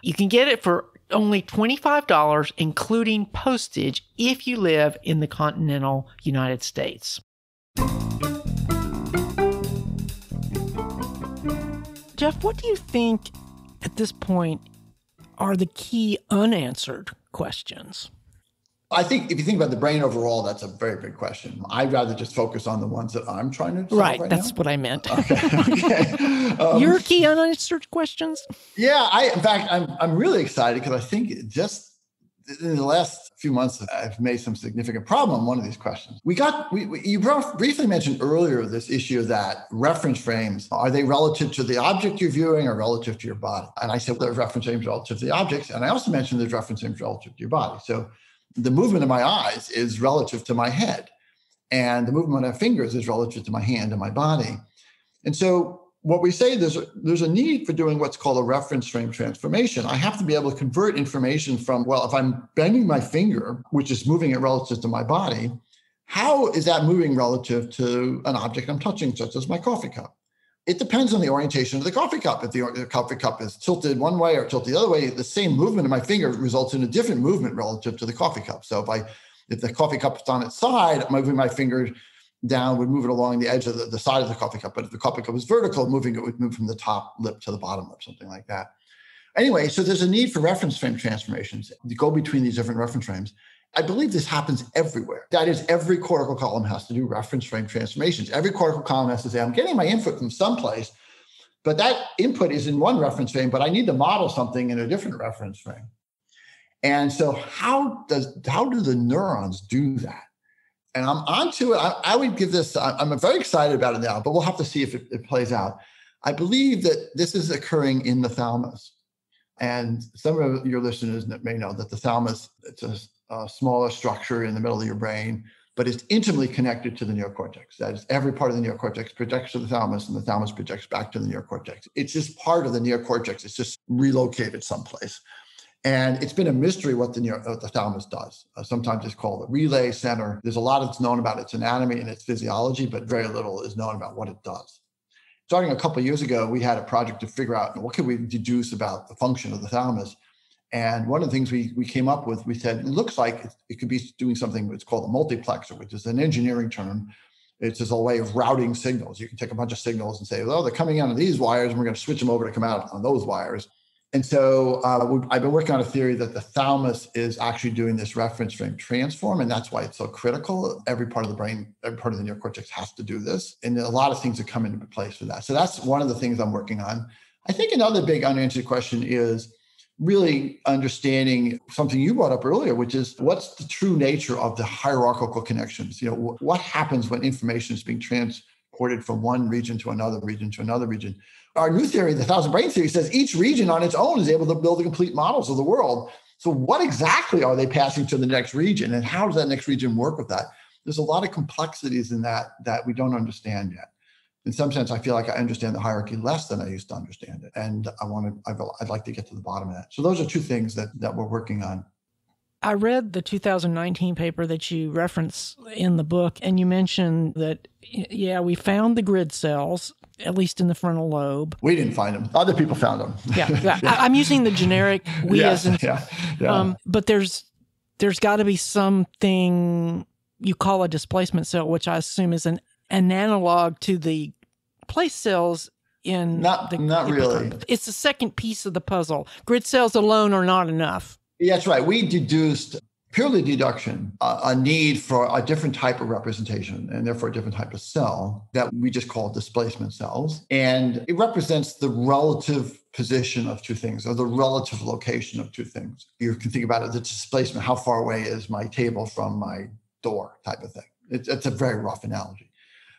You can get it for only $25, including postage, if you live in the continental United States. Jeff, what do you think at this point are the key unanswered questions? I think if you think about the brain overall, that's a very big question. I'd rather just focus on the ones that I'm trying to right. right that's now. what I meant. Okay. okay. Um, Your key unanswered questions? Yeah. I, in fact, I'm I'm really excited because I think just in the last few months, I've made some significant problem on one of these questions. We got, we, we, you briefly mentioned earlier this issue that reference frames are they relative to the object you're viewing or relative to your body? And I said, well, there's reference frames relative to the objects. And I also mentioned there's reference frames relative to your body. So the movement of my eyes is relative to my head, and the movement of my fingers is relative to my hand and my body. And so what we say there's a, there's a need for doing what's called a reference frame transformation. I have to be able to convert information from well, if I'm bending my finger, which is moving it relative to my body, how is that moving relative to an object I'm touching, such as my coffee cup? It depends on the orientation of the coffee cup. If the, the coffee cup is tilted one way or tilted the other way, the same movement of my finger results in a different movement relative to the coffee cup. So if I if the coffee cup is on its side, moving my finger down would move it along the edge of the, the side of the coffee cup. But if the coffee cup was vertical, moving it would move from the top lip to the bottom lip, something like that. Anyway, so there's a need for reference frame transformations to go between these different reference frames. I believe this happens everywhere. That is, every cortical column has to do reference frame transformations. Every cortical column has to say, I'm getting my input from someplace, but that input is in one reference frame, but I need to model something in a different reference frame. And so how does how do the neurons do that? And I'm onto it. I, I, would give this, I'm very excited about it now, but we'll have to see if it, it, plays out. I believe that this is occurring in the thalamus. And some of your listeners may know that the thalamus, it's a, a smaller structure in the middle of your brain, but it's intimately connected to the neocortex. That is, every part of the neocortex projects to the thalamus, and the thalamus projects back to the neocortex. It's just part of the neocortex. It's just relocated someplace. And it's been a mystery what the, what the thalamus does. Uh, sometimes it's called the relay center. There's a lot that's known about its anatomy and its physiology, but very little is known about what it does. Starting a couple years ago, we had a project to figure out what could we deduce about the function of the thalamus. And one of the things we, we came up with, we said, it looks like it, it could be doing something that's called a multiplexer, which is an engineering term. It's just a way of routing signals. You can take a bunch of signals and say, well, they're coming out of these wires, and we're going to switch them over to come out on those wires. And so uh, I've been working on a theory that the thalamus is actually doing this reference frame transform, and that's why it's so critical. Every part of the brain, every part of the neocortex has to do this, and a lot of things are come into place for that. So that's one of the things I'm working on. I think another big unanswered question is really understanding something you brought up earlier, which is what's the true nature of the hierarchical connections? You know, what happens when information is being transported from one region to another region to another region? Our new theory, the thousand brain theory, says each region on its own is able to build the complete models of the world. So, what exactly are they passing to the next region, and how does that next region work with that? There's a lot of complexities in that that we don't understand yet. In some sense, I feel like I understand the hierarchy less than I used to understand it, and I want to. I'd like to get to the bottom of that. So, those are two things that that we're working on. I read the 2019 paper that you reference in the book, and you mentioned that, yeah, we found the grid cells, at least in the frontal lobe. We didn't find them. Other people found them. Yeah. yeah. I, am using the generic we yes, as in, yeah, yeah. Um, but there's, there's got to be something you call a displacement cell, which I assume is an, an analog to the place cells in not, the, not really. It's the second piece of the puzzle. Grid cells alone are not enough. Yeah, that's right. We deduced purely deduction a, a, need for a different type of representation and therefore a different type of cell that we just call displacement cells. And it represents the relative position of two things or the relative location of two things. You can think about it the displacement, how far away is my table from my door type of thing. It's, it's a very rough analogy.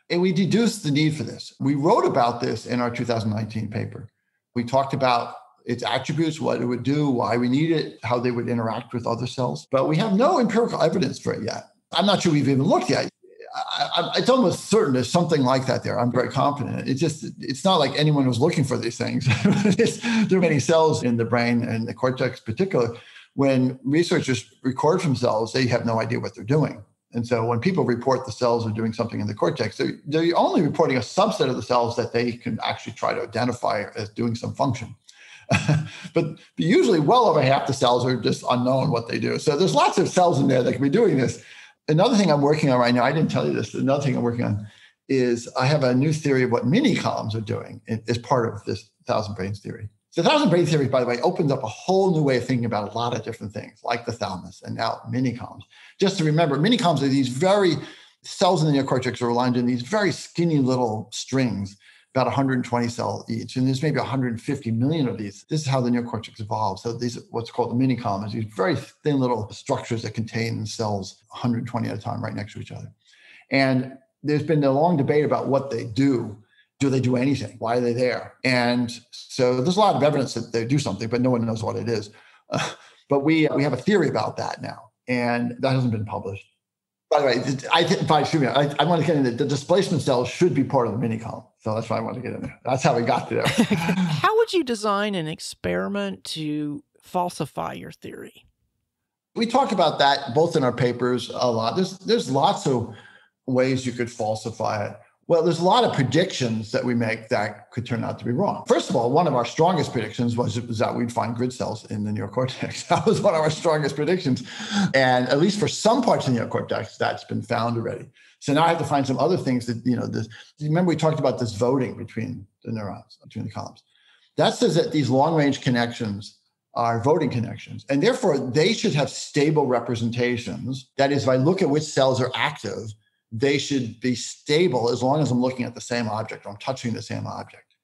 And we deduced the need for this. We wrote about this in our 2019 paper. We talked about its attributes, what it would do, why we need it, how they would interact with other cells. But we have no empirical evidence for it yet. I'm not sure we've even looked yet. I, I, it's almost certain there's something like that there. I'm very confident. It's just, it's not like anyone was looking for these things. there are many cells in the brain and the cortex, in particular. When researchers record from cells, they have no idea what they're doing. And so when people report the cells are doing something in the cortex, they're, they're only reporting a subset of the cells that they can actually try to identify as doing some function. but usually well over half the cells are just unknown what they do. So there's lots of cells in there that can be doing this. Another thing I'm working on right now, I didn't tell you this, another thing I'm working on is I have a new theory of what mini columns are doing as part of this thousand brains theory. So thousand brain theory, by the way, opens up a whole new way of thinking about a lot of different things, like the thalamus and now mini columns. Just to remember, mini columns are these very cells in the neocortex are aligned in these very skinny little strings about 120 cells each. And there's maybe 150 million of these. This is how the neocortex evolved. So these are what's called the mini columns, these very thin little structures that contain cells 120 at a time right next to each other. And there's been a long debate about what they do. Do they do anything? Why are they there? And so there's a lot of evidence that they do something, but no one knows what it is. Uh, but we we have a theory about that now, and that hasn't been published. By the way, I think, excuse me, I, I want to get into the displacement cells should be part of the mini column. So that's why I want to get in there. That's how we got there. how would you design an experiment to falsify your theory? We talk about that both in our papers a lot. There's there's lots of ways you could falsify it. Well, there's a lot of predictions that we make that could turn out to be wrong. First of all, one of our strongest predictions was, was that we'd find grid cells in the neocortex. That was one of our strongest predictions. And at least for some parts of the neocortex, that's been found already. So now I have to find some other things that, you know, this, remember we talked about this voting between the neurons, between the columns. That says that these long range connections are voting connections. And therefore, they should have stable representations. That is, if I look at which cells are active, they should be stable as long as I'm looking at the same object or I'm touching the same object.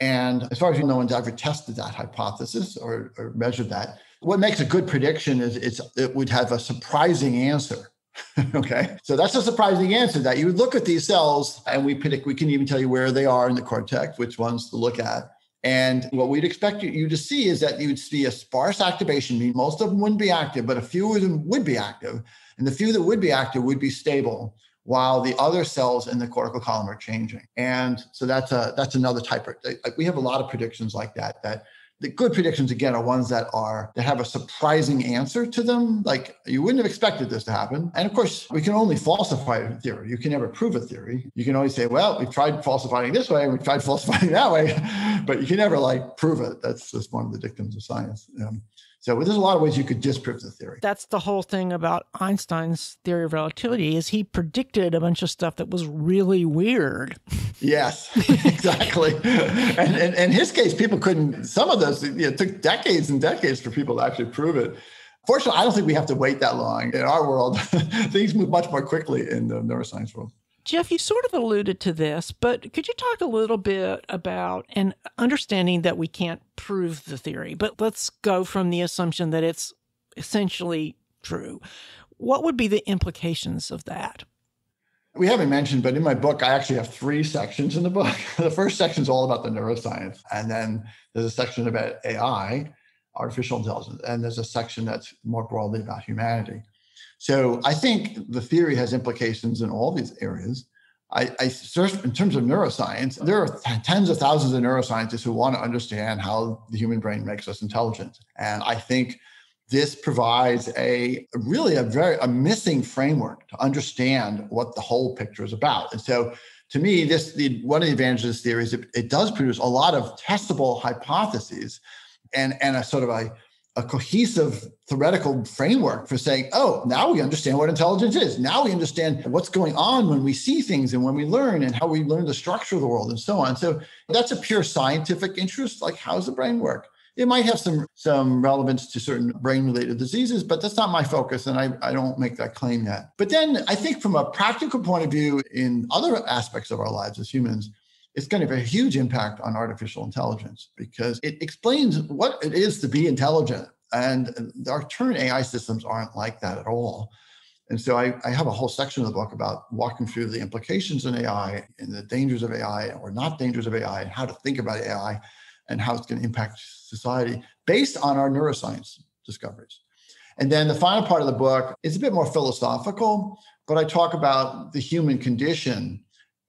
And as far as you know, no one's ever tested that hypothesis or, or measured that. What makes a good prediction is it's, it would have a surprising answer. okay. So that's a surprising answer that you would look at these cells and we predict, we can even tell you where they are in the cortex, which ones to look at. And what we'd expect you to see is that you'd see a sparse activation, mean most of them wouldn't be active, but a few of them would be active. And the few that would be active would be stable while the other cells in the cortical column are changing. And so that's a that's another type of we have a lot of predictions like that that the good predictions again are ones that are that have a surprising answer to them. Like you wouldn't have expected this to happen. And of course we can only falsify a theory. You can never prove a theory. You can always say well we've tried falsifying this way we've tried falsifying that way. But you can never like prove it. That's just one of the dictums of science. Um, so there's a lot of ways you could disprove the theory. That's the whole thing about Einstein's theory of relativity is he predicted a bunch of stuff that was really weird. Yes, exactly. and, and, in his case, people couldn't, some of those, you know, it took decades and decades for people to actually prove it. Fortunately, I don't think we have to wait that long. In our world, things move much more quickly in the neuroscience world. Jeff, you sort of alluded to this, but could you talk a little bit about and understanding that we can't prove the theory, but let's go from the assumption that it's essentially true. What would be the implications of that? We haven't mentioned, but in my book, I actually have three sections in the book. the first section is all about the neuroscience, and then there's a section about AI, artificial intelligence, and there's a section that's more broadly about humanity. So I think the theory has implications in all these areas. I, I search in terms of neuroscience, there are tens of thousands of neuroscientists who want to understand how the human brain makes us intelligent. And I think this provides a really a very a missing framework to understand what the whole picture is about. And so to me, this the one of the advantages of this theory is it, it does produce a lot of testable hypotheses and, and a sort of a a cohesive theoretical framework for saying, oh, now we understand what intelligence is. Now we understand what's going on when we see things and when we learn and how we learn the structure of the world and so on. So that's a pure scientific interest, like how does the brain work? It might have some some relevance to certain brain related diseases, but that's not my focus, and I, I don't make that claim yet. But then I think from a practical point of view, in other aspects of our lives as humans, it's going to have a huge impact on artificial intelligence because it explains what it is to be intelligent. And our current AI systems aren't like that at all. And so I, I, have a whole section of the book about walking through the implications in AI and the dangers of AI or not dangers of AI and how to think about AI and how it's going to impact society based on our neuroscience discoveries. And then the final part of the book is a bit more philosophical, but I talk about the human condition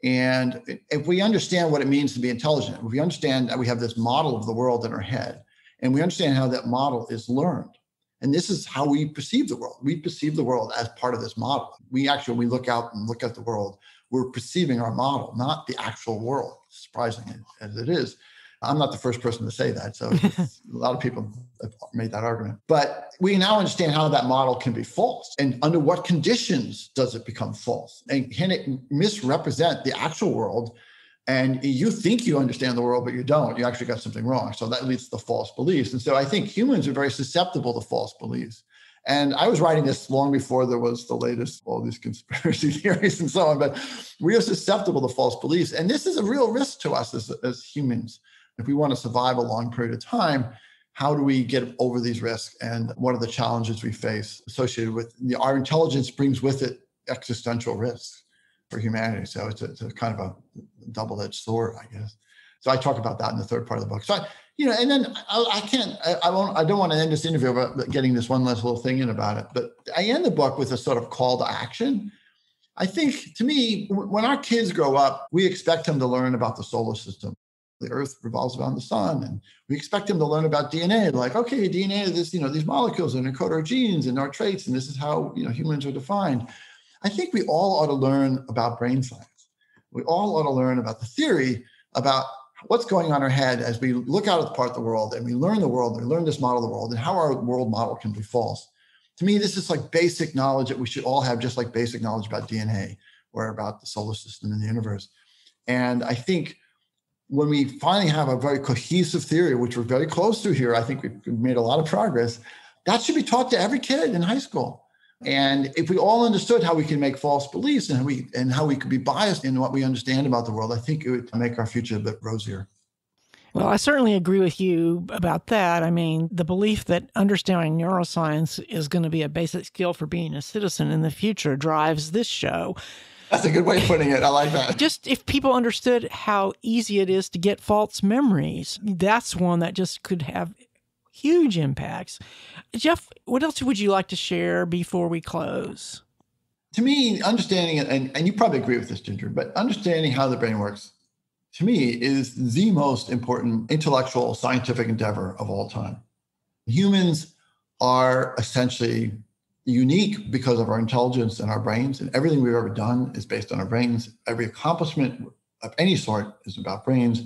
and if we understand what it means to be intelligent, if we understand that we have this model of the world in our head, and we understand how that model is learned, and this is how we perceive the world. We perceive the world as part of this model. We actually, when we look out and look at the world, we're perceiving our model, not the actual world, surprising as it is. I'm not the first person to say that. So a lot of people have made that argument. But we now understand how that model can be false and under what conditions does it become false? And can it misrepresent the actual world? And you think you understand the world, but you don't. You actually got something wrong. So that leads to false beliefs. And so I think humans are very susceptible to false beliefs. And I was writing this long before there was the latest, all these conspiracy theories and so on, but we are susceptible to false beliefs. And this is a real risk to us as, as humans. If we want to survive a long period of time, how do we get over these risks? And what are the challenges we face associated with the, our intelligence brings with it existential risks for humanity. So it's a, it's a kind of a double-edged sword, I guess. So I talk about that in the third part of the book. So I, you know, and then I, I can't, I, I, won't, I don't want to end this interview about getting this one last little thing in about it, but I end the book with a sort of call to action. I think to me, when our kids grow up, we expect them to learn about the solar system. The Earth revolves around the sun, and we expect them to learn about DNA. Like, okay, DNA is this, you know, these molecules and encode our genes and our traits, and this is how you know humans are defined. I think we all ought to learn about brain science. We all ought to learn about the theory about what's going on in our head as we look out at the part of the world and we learn the world we learn this model of the world and how our world model can be false. To me, this is like basic knowledge that we should all have, just like basic knowledge about DNA or about the solar system and the universe. And I think when we finally have a very cohesive theory, which we're very close to here, I think we've made a lot of progress. That should be taught to every kid in high school. And if we all understood how we can make false beliefs and how we and how we could be biased in what we understand about the world, I think it would make our future a bit rosier. Well, I certainly agree with you about that. I mean, the belief that understanding neuroscience is going to be a basic skill for being a citizen in the future drives this show. That's a good way of putting it. I like that. Just if people understood how easy it is to get false memories, that's one that just could have huge impacts. Jeff, what else would you like to share before we close? To me, understanding it, and, and you probably agree with this, Ginger, but understanding how the brain works to me is the most important intellectual scientific endeavor of all time. Humans are essentially unique because of our intelligence and our brains, and everything we've ever done is based on our brains. Every accomplishment of any sort is about brains.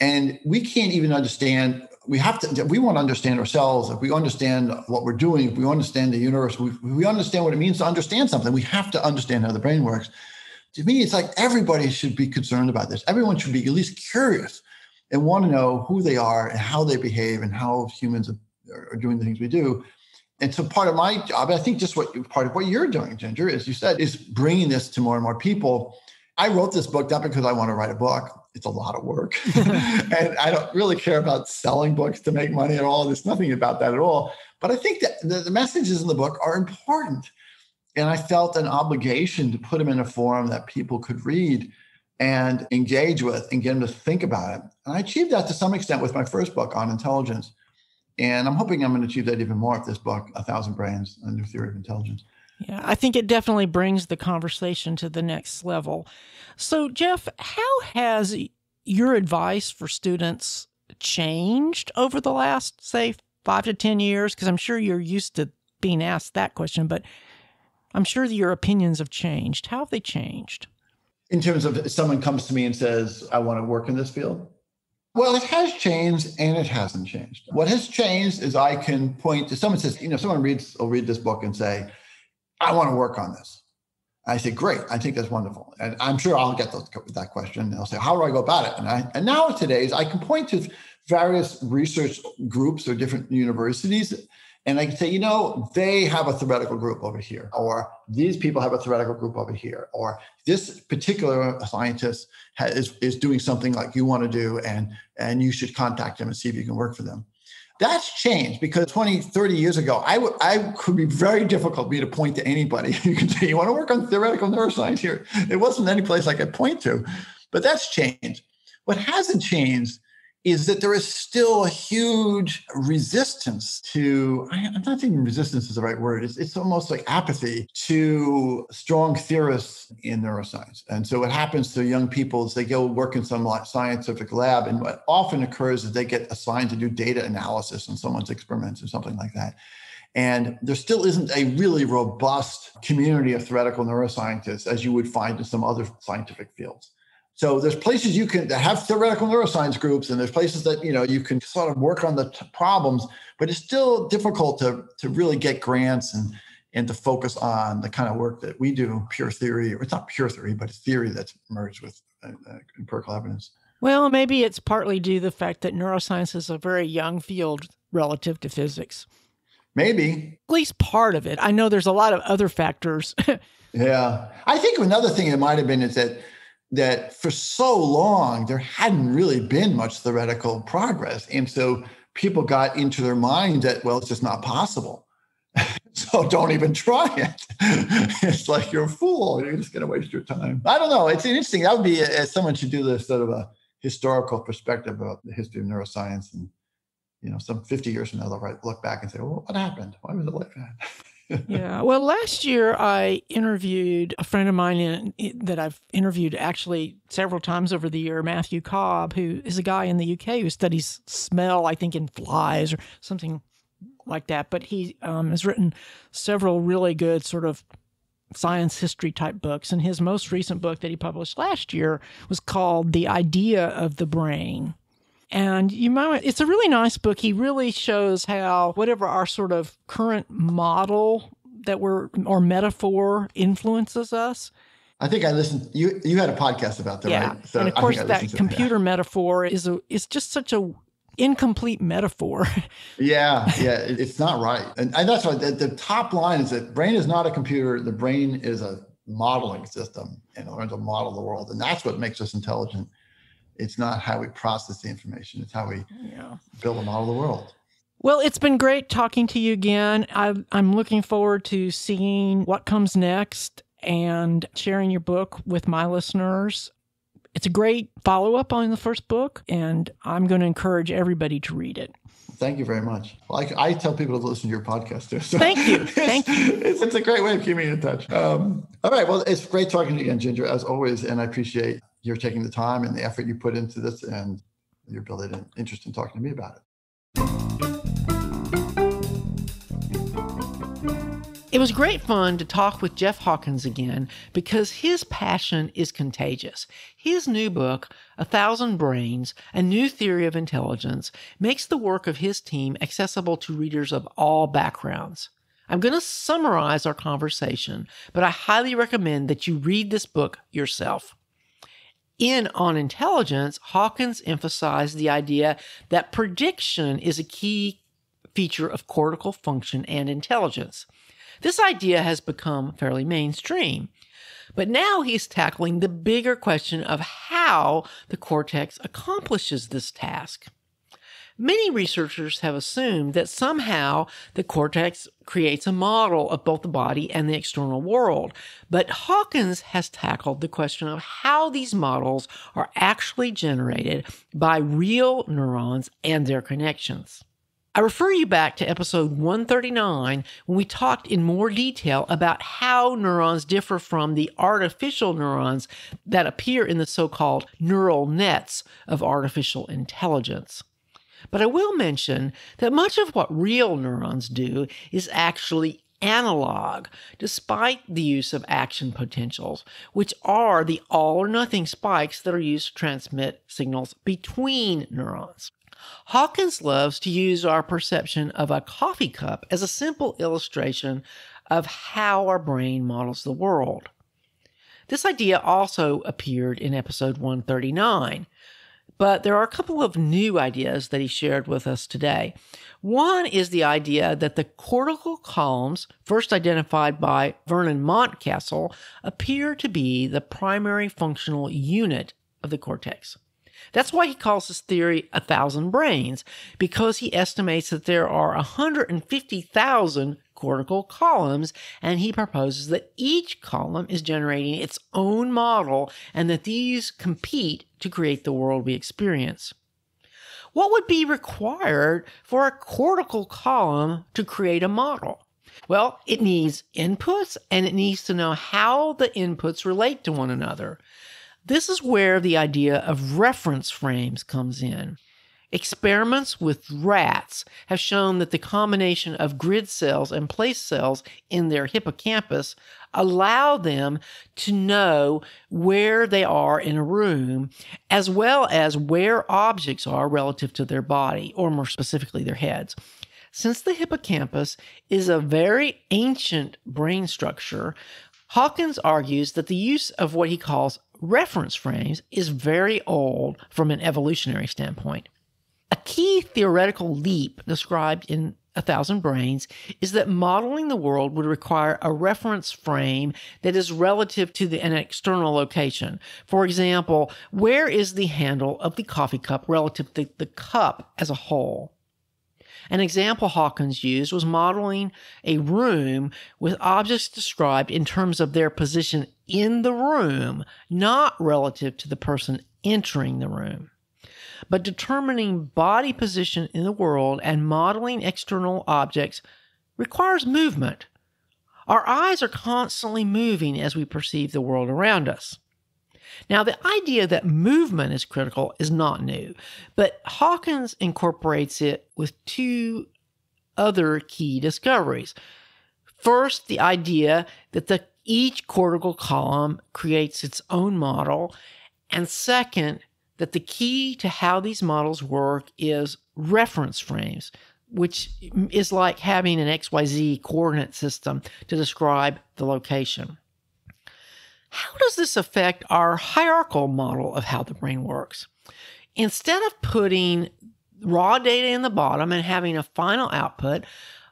And we can't even understand we have to we want to understand ourselves. If we understand what we're doing if we understand the universe we, we understand what it means to understand something. We have to understand how the brain works. To me it's like everybody should be concerned about this. Everyone should be at least curious and want to know who they are and how they behave and how humans are, are doing the things we do and so part of my job i think just what part of what you're doing ginger as you said is bringing this to more and more people I wrote this book not because I want to write a book. It's a lot of work. and I don't really care about selling books to make money at all. There's nothing about that at all. But I think that the, the messages in the book are important. And I felt an obligation to put them in a form that people could read and engage with and get them to think about it. And I achieved that to some extent with my first book on intelligence. And I'm hoping I'm going to achieve that even more with this book, A Thousand Brains, A New Theory of Intelligence. Yeah, I think it definitely brings the conversation to the next level. So, Jeff, how has your advice for students changed over the last, say, five to 10 years? Because I'm sure you're used to being asked that question, but I'm sure your opinions have changed. How have they changed? In terms of someone comes to me and says, I want to work in this field? Well, it has changed and it hasn't changed. What has changed is I can point to someone says, you know, someone reads, will read this book and say, I want to work on this. I say, great. I think that's wonderful. And I'm sure I'll get those, that question. They'll say, how do I go about it? And I, and is I can point to various research groups or different universities. And I can say, you know, they have a theoretical group over here, or these people have a theoretical group over here, or this particular scientist has, is, is doing something like you want to do, and, and you should contact them and see if you can work for them. That's changed because 20, 30 years ago, I would I could be very difficult for me to point to anybody. You can say, you want to work on theoretical neuroscience here. It wasn't any place I could point to. But that's changed. What hasn't changed is that there is still a huge resistance to, I'm not thinking resistance is the right word, it's, it's almost like apathy to strong theorists in neuroscience. And so what happens to young people is they go work in some scientific lab, and what often occurs is they get assigned to do data analysis on someone's experiments or something like that. And there still isn't a really robust community of theoretical neuroscientists as you would find in some other scientific fields. So there's places you can have theoretical neuroscience groups, and there's places that you know you can sort of work on the t- problems, but it's still difficult to to really get grants and and to focus on the kind of work that we do, pure theory. Or it's not pure theory, but it's theory that's merged with uh, uh, empirical evidence. Well, maybe it's partly due to the fact that neuroscience is a very young field relative to physics. Maybe. At least part of it. I know there's a lot of other factors. yeah. I think another thing it might have been is that that for so long there hadn't really been much theoretical progress. And so people got into their mind that, well, it's just not possible. so don't even try it. it's like you're a fool. You're just going to waste your time. I don't know. It's interesting. That would be as someone should do this sort of a historical perspective about the history of neuroscience and you know some 50 years from now they'll look back and say well what happened why was it like that yeah well last year i interviewed a friend of mine in, that i've interviewed actually several times over the year matthew cobb who is a guy in the uk who studies smell i think in flies or something like that but he um, has written several really good sort of science history type books. And his most recent book that he published last year was called The Idea of the Brain. And you might, it's a really nice book. He really shows how whatever our sort of current model that we're, or metaphor influences us. I think I listened. You you had a podcast about that, yeah. right? So and of course, that computer metaphor is a is just such a incomplete metaphor. yeah, yeah, it's not right. And, and that's why the, the, top line is that brain is not a computer. The brain is a modeling system and learns to model the world. And that's what makes us intelligent. It's not how we process the information, it's how we yeah. build a model of the world. Well, it's been great talking to you again. I, I'm looking forward to seeing what comes next and sharing your book with my listeners. It's a great follow up on the first book, and I'm going to encourage everybody to read it. Thank you very much. Like I tell people to listen to your podcast too. So Thank you. Thank you. It's, it's, a great way of keeping in touch. Um, all right. Well, it's great talking to you again, Ginger, as always. And I appreciate your taking the time and the effort you put into this and your ability and interest in talking to me about it. It was great fun to talk with Jeff Hawkins again because his passion is contagious. His new book, A Thousand Brains, A New Theory of Intelligence, makes the work of his team accessible to readers of all backgrounds. I'm going to summarize our conversation, but I highly recommend that you read this book yourself. In On Intelligence, Hawkins emphasized the idea that prediction is a key feature of cortical function and intelligence. This idea has become fairly mainstream. But now he's tackling the bigger question of how the cortex accomplishes this task. Many researchers have assumed that somehow the cortex creates a model of both the body and the external world. But Hawkins has tackled the question of how these models are actually generated by real neurons and their connections. I refer you back to episode 139 when we talked in more detail about how neurons differ from the artificial neurons that appear in the so called neural nets of artificial intelligence. But I will mention that much of what real neurons do is actually analog, despite the use of action potentials, which are the all or nothing spikes that are used to transmit signals between neurons. Hawkins loves to use our perception of a coffee cup as a simple illustration of how our brain models the world. This idea also appeared in episode 139, but there are a couple of new ideas that he shared with us today. One is the idea that the cortical columns, first identified by Vernon Mountcastle, appear to be the primary functional unit of the cortex. That's why he calls his theory a thousand brains, because he estimates that there are 150,000 cortical columns, and he proposes that each column is generating its own model and that these compete to create the world we experience. What would be required for a cortical column to create a model? Well, it needs inputs and it needs to know how the inputs relate to one another. This is where the idea of reference frames comes in. Experiments with rats have shown that the combination of grid cells and place cells in their hippocampus allow them to know where they are in a room, as well as where objects are relative to their body, or more specifically, their heads. Since the hippocampus is a very ancient brain structure, Hawkins argues that the use of what he calls reference frames is very old from an evolutionary standpoint. A key theoretical leap described in A Thousand Brains is that modeling the world would require a reference frame that is relative to the, an external location. For example, where is the handle of the coffee cup relative to the cup as a whole? An example Hawkins used was modeling a room with objects described in terms of their position in the room, not relative to the person entering the room. But determining body position in the world and modeling external objects requires movement. Our eyes are constantly moving as we perceive the world around us. Now, the idea that movement is critical is not new, but Hawkins incorporates it with two other key discoveries. First, the idea that the, each cortical column creates its own model, and second, that the key to how these models work is reference frames, which is like having an XYZ coordinate system to describe the location. How does this affect our hierarchical model of how the brain works? Instead of putting raw data in the bottom and having a final output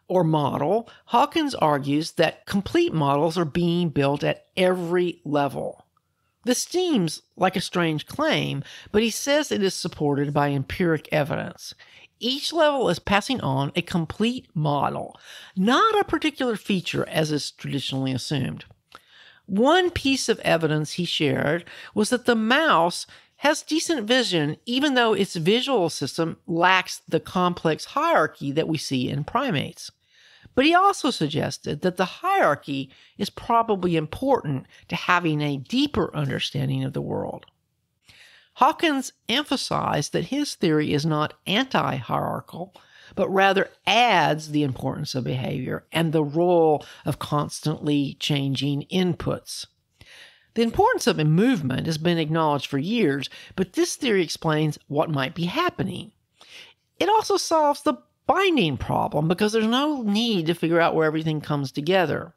or model, Hawkins argues that complete models are being built at every level. This seems like a strange claim, but he says it is supported by empiric evidence. Each level is passing on a complete model, not a particular feature as is traditionally assumed. One piece of evidence he shared was that the mouse has decent vision, even though its visual system lacks the complex hierarchy that we see in primates. But he also suggested that the hierarchy is probably important to having a deeper understanding of the world. Hawkins emphasized that his theory is not anti hierarchical, but rather adds the importance of behavior and the role of constantly changing inputs. The importance of a movement has been acknowledged for years, but this theory explains what might be happening. It also solves the binding problem because there's no need to figure out where everything comes together.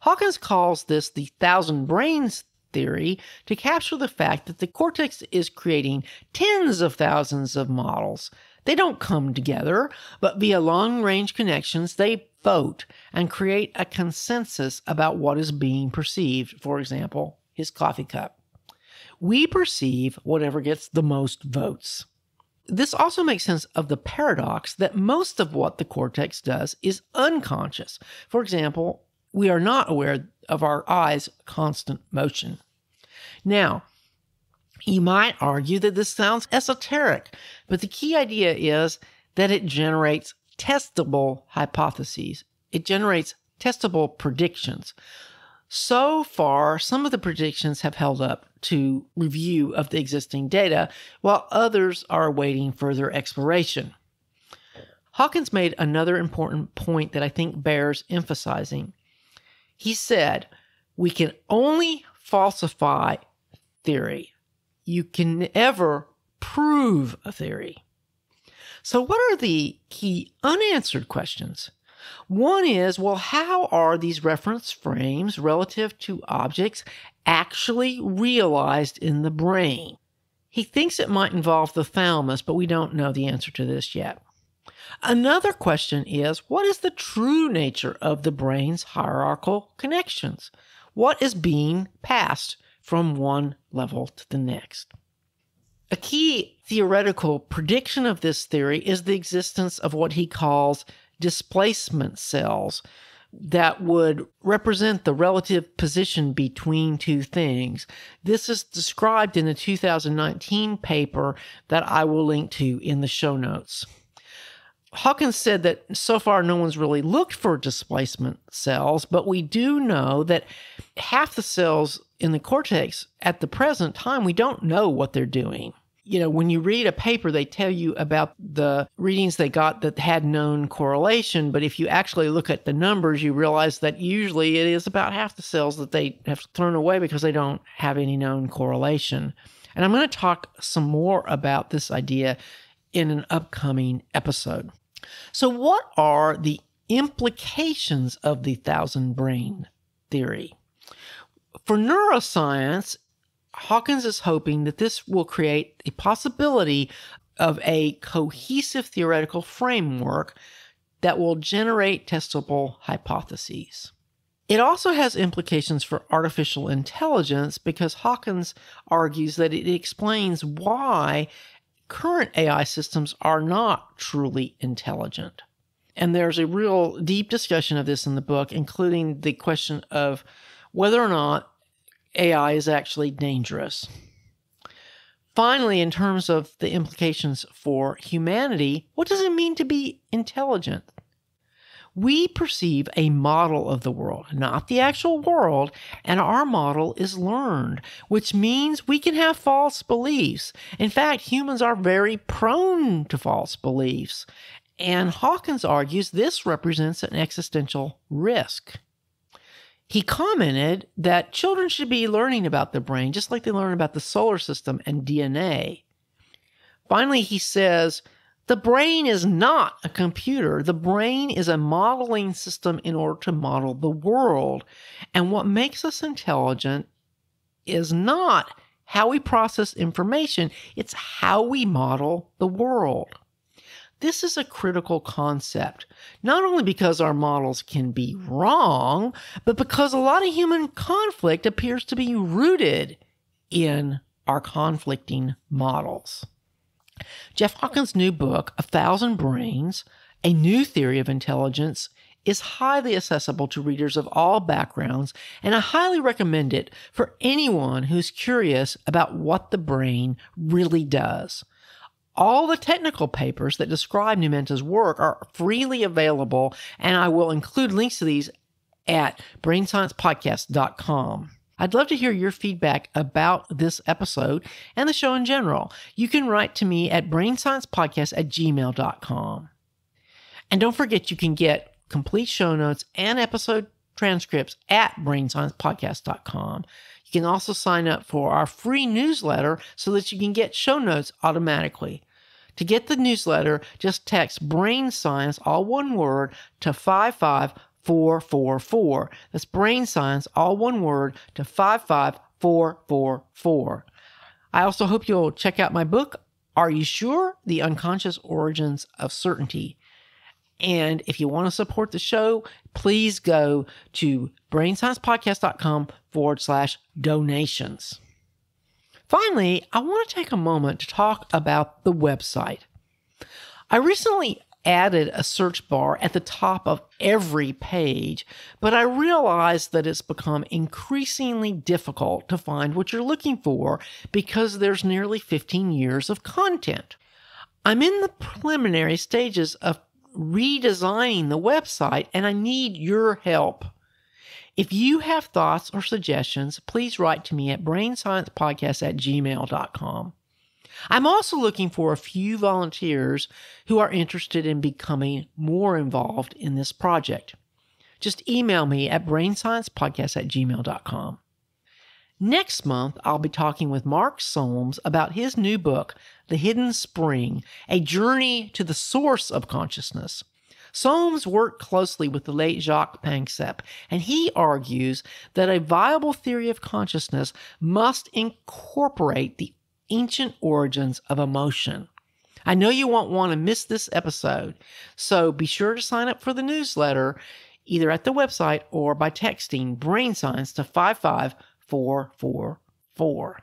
Hawkins calls this the thousand brains theory to capture the fact that the cortex is creating tens of thousands of models they don't come together, but via long range connections, they vote and create a consensus about what is being perceived. For example, his coffee cup. We perceive whatever gets the most votes. This also makes sense of the paradox that most of what the cortex does is unconscious. For example, we are not aware of our eyes' constant motion. Now, you might argue that this sounds esoteric, but the key idea is that it generates testable hypotheses. It generates testable predictions. So far, some of the predictions have held up to review of the existing data, while others are awaiting further exploration. Hawkins made another important point that I think bears emphasizing. He said, We can only falsify theory you can never prove a theory. So, what are the key unanswered questions? One is, well, how are these reference frames relative to objects actually realized in the brain? He thinks it might involve the thalamus, but we don't know the answer to this yet. Another question is, what is the true nature of the brain's hierarchical connections? What is being passed from one level to the next. A key theoretical prediction of this theory is the existence of what he calls displacement cells that would represent the relative position between two things. This is described in the 2019 paper that I will link to in the show notes. Hawkins said that so far no one's really looked for displacement cells, but we do know that half the cells in the cortex at the present time, we don't know what they're doing. You know, when you read a paper, they tell you about the readings they got that had known correlation. But if you actually look at the numbers, you realize that usually it is about half the cells that they have thrown away because they don't have any known correlation. And I'm going to talk some more about this idea in an upcoming episode. So, what are the implications of the thousand brain theory? For neuroscience, Hawkins is hoping that this will create a possibility of a cohesive theoretical framework that will generate testable hypotheses. It also has implications for artificial intelligence because Hawkins argues that it explains why current AI systems are not truly intelligent. And there's a real deep discussion of this in the book, including the question of whether or not AI is actually dangerous. Finally, in terms of the implications for humanity, what does it mean to be intelligent? We perceive a model of the world, not the actual world, and our model is learned, which means we can have false beliefs. In fact, humans are very prone to false beliefs, and Hawkins argues this represents an existential risk. He commented that children should be learning about the brain just like they learn about the solar system and DNA. Finally, he says, the brain is not a computer. The brain is a modeling system in order to model the world. And what makes us intelligent is not how we process information, it's how we model the world. This is a critical concept, not only because our models can be wrong, but because a lot of human conflict appears to be rooted in our conflicting models. Jeff Hawkins' new book, A Thousand Brains A New Theory of Intelligence, is highly accessible to readers of all backgrounds, and I highly recommend it for anyone who's curious about what the brain really does. All the technical papers that describe Numenta's work are freely available, and I will include links to these at brainsciencepodcast.com. I'd love to hear your feedback about this episode and the show in general. You can write to me at brainsciencepodcast at gmail.com. And don't forget, you can get complete show notes and episode transcripts at brainsciencepodcast.com. You can also sign up for our free newsletter so that you can get show notes automatically. To get the newsletter, just text brain science, all one word, to 55444. That's brain science, all one word, to 55444. I also hope you'll check out my book, Are You Sure? The Unconscious Origins of Certainty. And if you want to support the show, please go to brainsciencepodcast.com forward slash donations. Finally, I want to take a moment to talk about the website. I recently added a search bar at the top of every page, but I realized that it's become increasingly difficult to find what you're looking for because there's nearly 15 years of content. I'm in the preliminary stages of redesigning the website and I need your help. If you have thoughts or suggestions, please write to me at brainsciencepodcast at gmail.com. I'm also looking for a few volunteers who are interested in becoming more involved in this project. Just email me at brainsciencepodcast at gmail.com. Next month, I'll be talking with Mark Solms about his new book, The Hidden Spring A Journey to the Source of Consciousness. Solms worked closely with the late Jaak Panksepp, and he argues that a viable theory of consciousness must incorporate the ancient origins of emotion. I know you won't want to miss this episode, so be sure to sign up for the newsletter either at the website or by texting Brain Science to 55 444.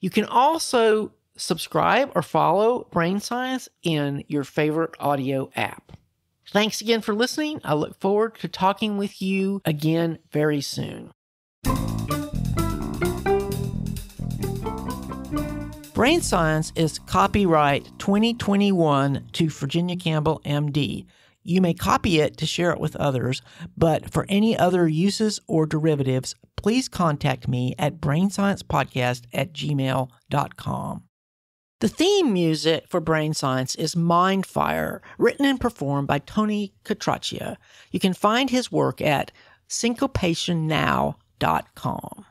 You can also subscribe or follow Brain Science in your favorite audio app. Thanks again for listening. I look forward to talking with you again very soon. Brain Science is copyright 2021 to Virginia Campbell, MD. You may copy it to share it with others, but for any other uses or derivatives, please contact me at brainsciencepodcast at gmail.com. The theme music for Brain Science is Mindfire, written and performed by Tony Catraccia. You can find his work at syncopationnow.com.